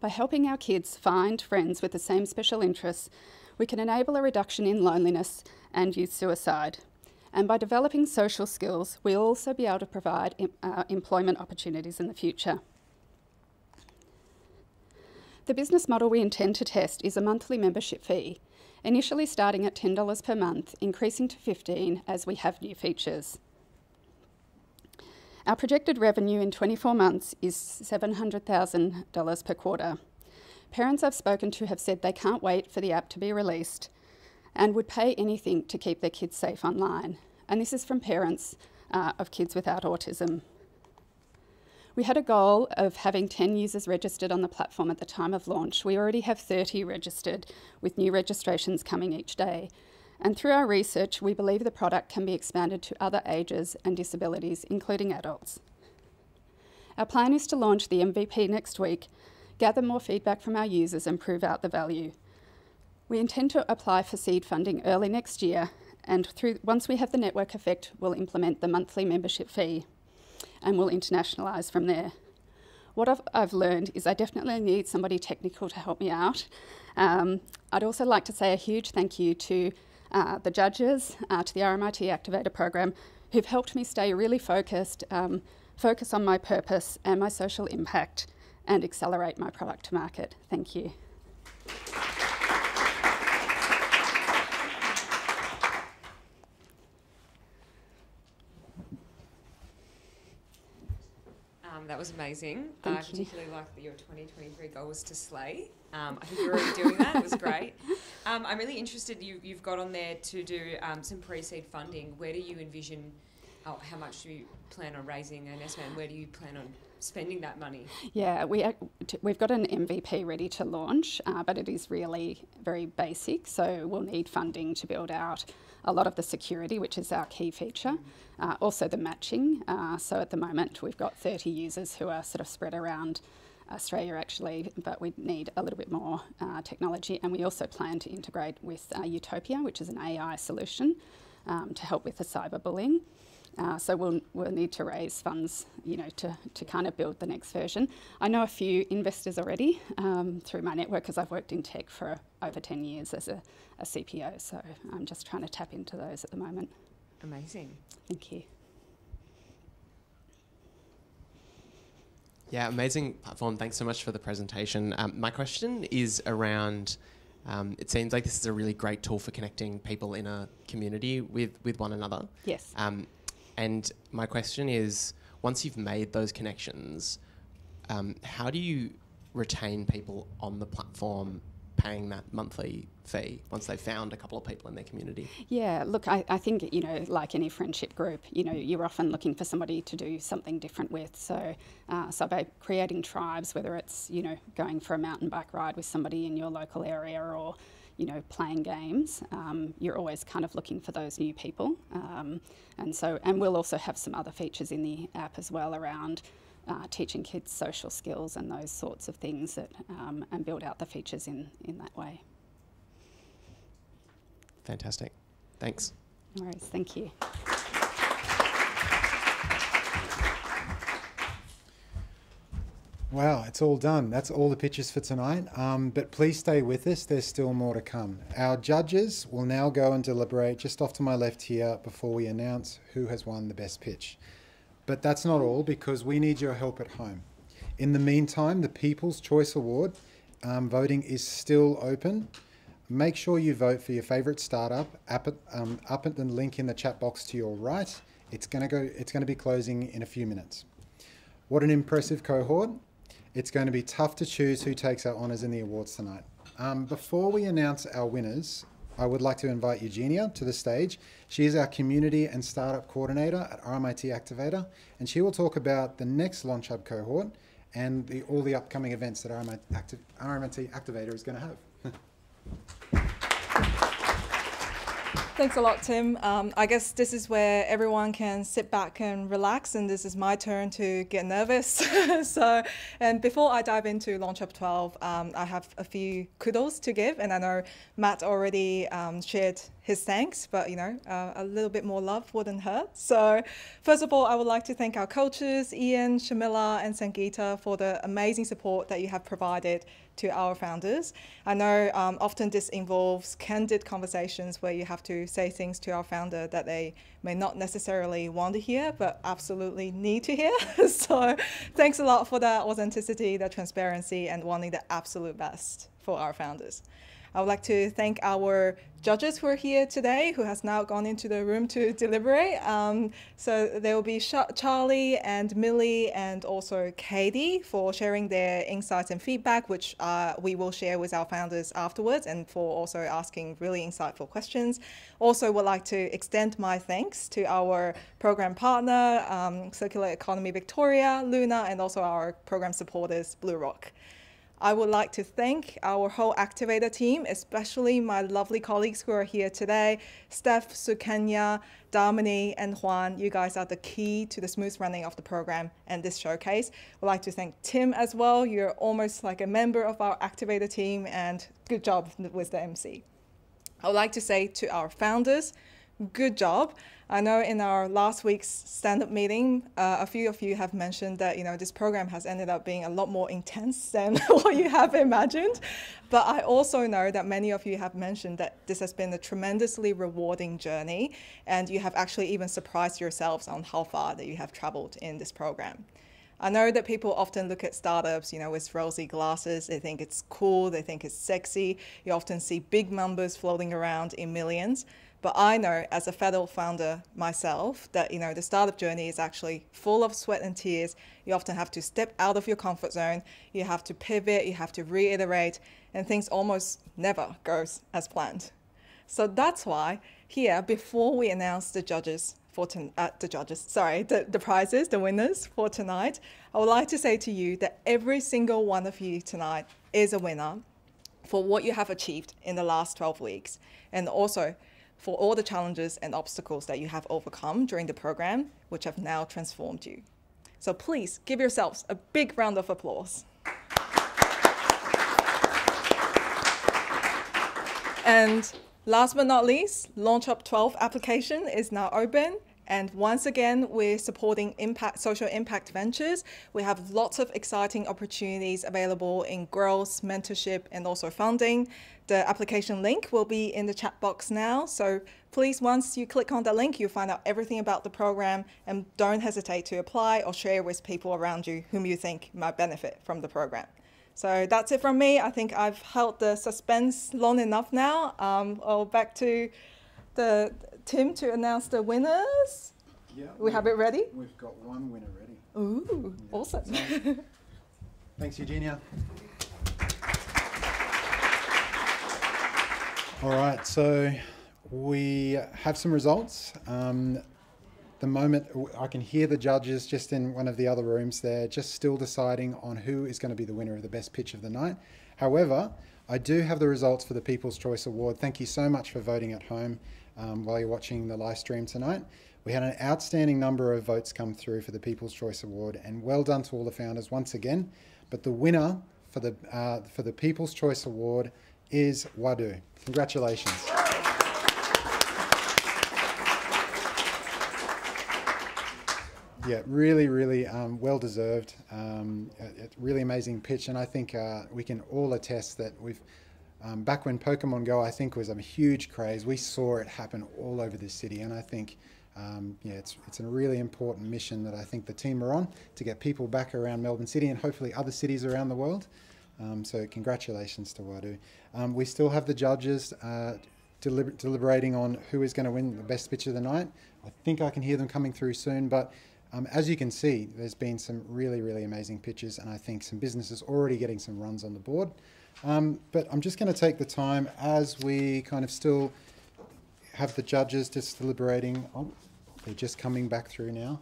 By helping our kids find friends with the same special interests, we can enable a reduction in loneliness and youth suicide. And by developing social skills, we'll also be able to provide uh, employment opportunities in the future. The business model we intend to test is a monthly membership fee, initially starting at $10 per month, increasing to 15 as we have new features. Our projected revenue in 24 months is $700,000 per quarter. Parents I've spoken to have said they can't wait for the app to be released and would pay anything to keep their kids safe online. And this is from parents uh, of kids without autism. We had a goal of having 10 users registered on the platform at the time of launch. We already have 30 registered, with new registrations coming each day. And through our research, we believe the product can be expanded to other ages and disabilities, including adults. Our plan is to launch the MVP next week, gather more feedback from our users, and prove out the value. We intend to apply for seed funding early next year, and through, once we have the network effect, we'll implement the monthly membership fee and we'll internationalise from there. What I've, I've, learned is I definitely need somebody technical to help me out. Um, I'd also like to say a huge thank you to uh, the judges, uh, to the RMIT Activator Program, who've helped me stay really focused, um, focus on my purpose and my social impact, and accelerate my product to market. Thank you. that was amazing. Thank I particularly like that your 2023 goal was to slay. Um, I think you're already doing that. It was great. Um, I'm really interested. You, you've got on there to do um, some pre-seed funding. Where do you envision? Oh, how much do you plan on raising an estimate, and where do you plan on spending that money? Yeah, we are, we've got an MVP ready to launch, uh, but it is really very basic. So we'll need funding to build out a lot of the security, which is our key feature, uh, also the matching. Uh, so at the moment, we've got 30 users who are sort of spread around Australia actually, but we need a little bit more uh, technology. And we also plan to integrate with uh, Utopia, which is an AI solution um, to help with the cyberbullying. Uh, so we'll, we'll need to raise funds, you know, to, to kind of build the next version. I know a few investors already um, through my network because I've worked in tech for over 10 years as a, a CPO, so I'm just trying to tap into those at the moment. Amazing. Thank you. Yeah, amazing platform. Thanks so much for the presentation. Um, my question is around. Um, it seems like this is a really great tool for connecting people in a community with, with one another. Yes. Um, and my question is once you've made those connections, um, how do you retain people on the platform paying that monthly fee once they've found a couple of people in their community? Yeah, look, I, I think, you know, like any friendship group, you know, you're often looking for somebody to do something different with. So, uh, so by creating tribes, whether it's, you know, going for a mountain bike ride with somebody in your local area or, you know, playing games, um, you're always kind of looking for those new people. Um, and so, and we'll also have some other features in the app as well around uh, teaching kids social skills and those sorts of things that, um, and build out the features in, in that way. Fantastic. Thanks. No worries, thank you. Wow, it's all done. That's all the pictures for tonight. Um, but please stay with us. There's still more to come. Our judges will now go and deliberate just off to my left here before we announce who has won the best pitch. But that's not all because we need your help at home. In the meantime, the People's Choice Award um, voting is still open. Make sure you vote for your favourite startup up at, um, up at the link in the chat box to your right. It's going to go. It's going to be closing in a few minutes. What an impressive cohort! It's going to be tough to choose who takes our honours in the awards tonight. Um, before we announce our winners, I would like to invite Eugenia to the stage. She is our Community and Startup Coordinator at RMIT Activator, and she will talk about the next Launch Hub cohort and the, all the upcoming events that RMIT, Activ RMIT Activator is going to have. Thanks a lot, Tim. Um, I guess this is where everyone can sit back and relax, and this is my turn to get nervous. so, and before I dive into Launch Hub 12, um, I have a few kudos to give, and I know Matt already um, shared his thanks, but you know, uh, a little bit more love wouldn't hurt. So, first of all, I would like to thank our coaches, Ian, Shamila, and Sangeeta, for the amazing support that you have provided to our founders. I know um, often this involves candid conversations where you have to say things to our founder that they may not necessarily want to hear, but absolutely need to hear. so thanks a lot for that authenticity, that transparency, and wanting the absolute best for our founders. I would like to thank our judges who are here today, who has now gone into the room to deliberate. Um, so there will be Charlie and Millie and also Katie for sharing their insights and feedback, which uh, we will share with our founders afterwards, and for also asking really insightful questions. Also, would like to extend my thanks to our program partner, um, Circular Economy Victoria, Luna, and also our program supporters, Blue Rock. I would like to thank our whole activator team, especially my lovely colleagues who are here today, Steph, Sukanya, Damini, and Juan. You guys are the key to the smooth running of the program and this showcase. I'd like to thank Tim as well. You're almost like a member of our activator team and good job with the MC. I would like to say to our founders, good job. I know in our last week's stand-up meeting, uh, a few of you have mentioned that you know this program has ended up being a lot more intense than what you have imagined. But I also know that many of you have mentioned that this has been a tremendously rewarding journey, and you have actually even surprised yourselves on how far that you have traveled in this program. I know that people often look at startups, you know, with rosy glasses. They think it's cool, they think it's sexy. You often see big numbers floating around in millions. But I know as a federal founder myself that you know the startup journey is actually full of sweat and tears. You often have to step out of your comfort zone. You have to pivot. You have to reiterate, and things almost never goes as planned. So that's why here, before we announce the judges for ton- uh, the judges, sorry, the, the prizes, the winners for tonight, I would like to say to you that every single one of you tonight is a winner for what you have achieved in the last 12 weeks, and also for all the challenges and obstacles that you have overcome during the program, which have now transformed you. So please give yourselves a big round of applause. and last but not least, Launch Hub 12 application is now open. And once again, we're supporting impact, social impact ventures. We have lots of exciting opportunities available in growth, mentorship, and also funding. The application link will be in the chat box now. So please, once you click on the link, you'll find out everything about the program and don't hesitate to apply or share with people around you whom you think might benefit from the program. So that's it from me. I think I've held the suspense long enough now. Um, I'll back to the Tim to announce the winners. Yeah, we have it ready. We've got one winner ready. Ooh, yeah. awesome. So, thanks, Eugenia. All right, so we have some results. Um, the moment I can hear the judges just in one of the other rooms there, just still deciding on who is going to be the winner of the best pitch of the night. However, I do have the results for the People's Choice Award. Thank you so much for voting at home. Um, while you're watching the live stream tonight. We had an outstanding number of votes come through for the People's Choice Award, and well done to all the founders once again. But the winner for the uh, for the People's Choice Award is Wadu. Congratulations. Yeah, really, really um, well deserved. Um, a, a really amazing pitch, and I think uh, we can all attest that we've. Um, back when Pokemon Go, I think was a huge craze. We saw it happen all over the city, and I think, um, yeah, it's it's a really important mission that I think the team are on to get people back around Melbourne City and hopefully other cities around the world. Um, so congratulations to Wadu. Um, we still have the judges uh, deliber- deliberating on who is going to win the best pitch of the night. I think I can hear them coming through soon, but um, as you can see, there's been some really, really amazing pitches, and I think some businesses already getting some runs on the board. Um, but I'm just going to take the time as we kind of still have the judges just deliberating. Oh, they're just coming back through now.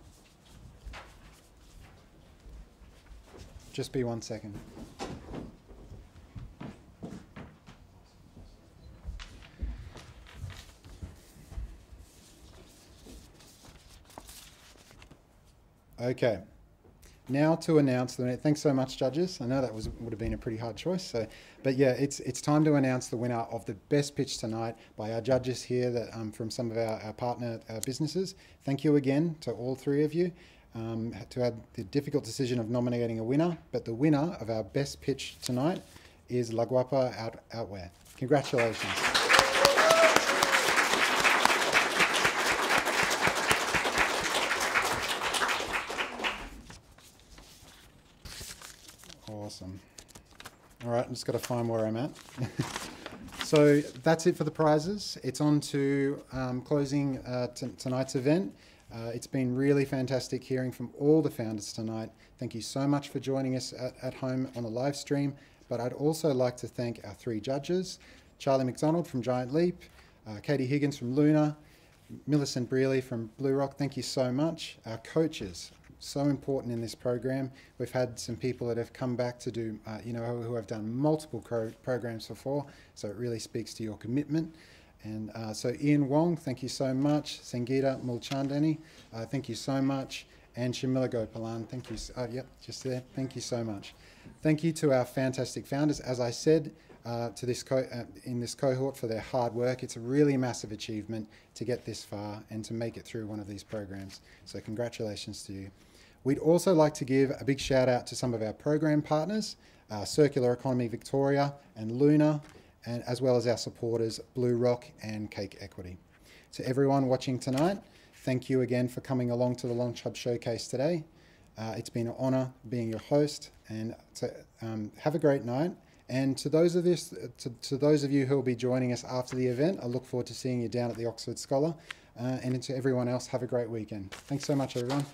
Just be one second. Okay. Now to announce the winner thanks so much, judges. I know that was would have been a pretty hard choice. So, but yeah, it's it's time to announce the winner of the best pitch tonight by our judges here that um, from some of our, our partner uh, businesses. Thank you again to all three of you. Um, to add the difficult decision of nominating a winner, but the winner of our best pitch tonight is La Guapa Out, Outwear. Congratulations. Awesome. All right, I'm just got to find where I'm at. so that's it for the prizes. It's on to um, closing uh, tonight's event. Uh, it's been really fantastic hearing from all the founders tonight. Thank you so much for joining us at, at home on the live stream. But I'd also like to thank our three judges Charlie McDonald from Giant Leap, uh, Katie Higgins from Luna, Millicent Brealey from Blue Rock. Thank you so much. Our coaches, so important in this program. We've had some people that have come back to do, uh, you know, who have done multiple pro- programs before, so it really speaks to your commitment. And uh, so Ian Wong, thank you so much. Sangeeta Mulchandani, uh, thank you so much. And Shamila Gopalan, thank you. Uh, yep, just there. Thank you so much. Thank you to our fantastic founders. As I said, uh, to this uh, in this cohort for their hard work. It's a really massive achievement to get this far and to make it through one of these programs. So congratulations to you. We'd also like to give a big shout out to some of our program partners, uh, Circular Economy Victoria and Luna, and as well as our supporters, Blue Rock and Cake Equity. To everyone watching tonight, thank you again for coming along to the Launch Hub Showcase today. Uh, it's been an honour being your host, and to, um, have a great night. And to those of this, to, to, those of you who will be joining us after the event, I look forward to seeing you down at the Oxford Scholar. Uh, and to everyone else, have a great weekend. Thanks so much, everyone.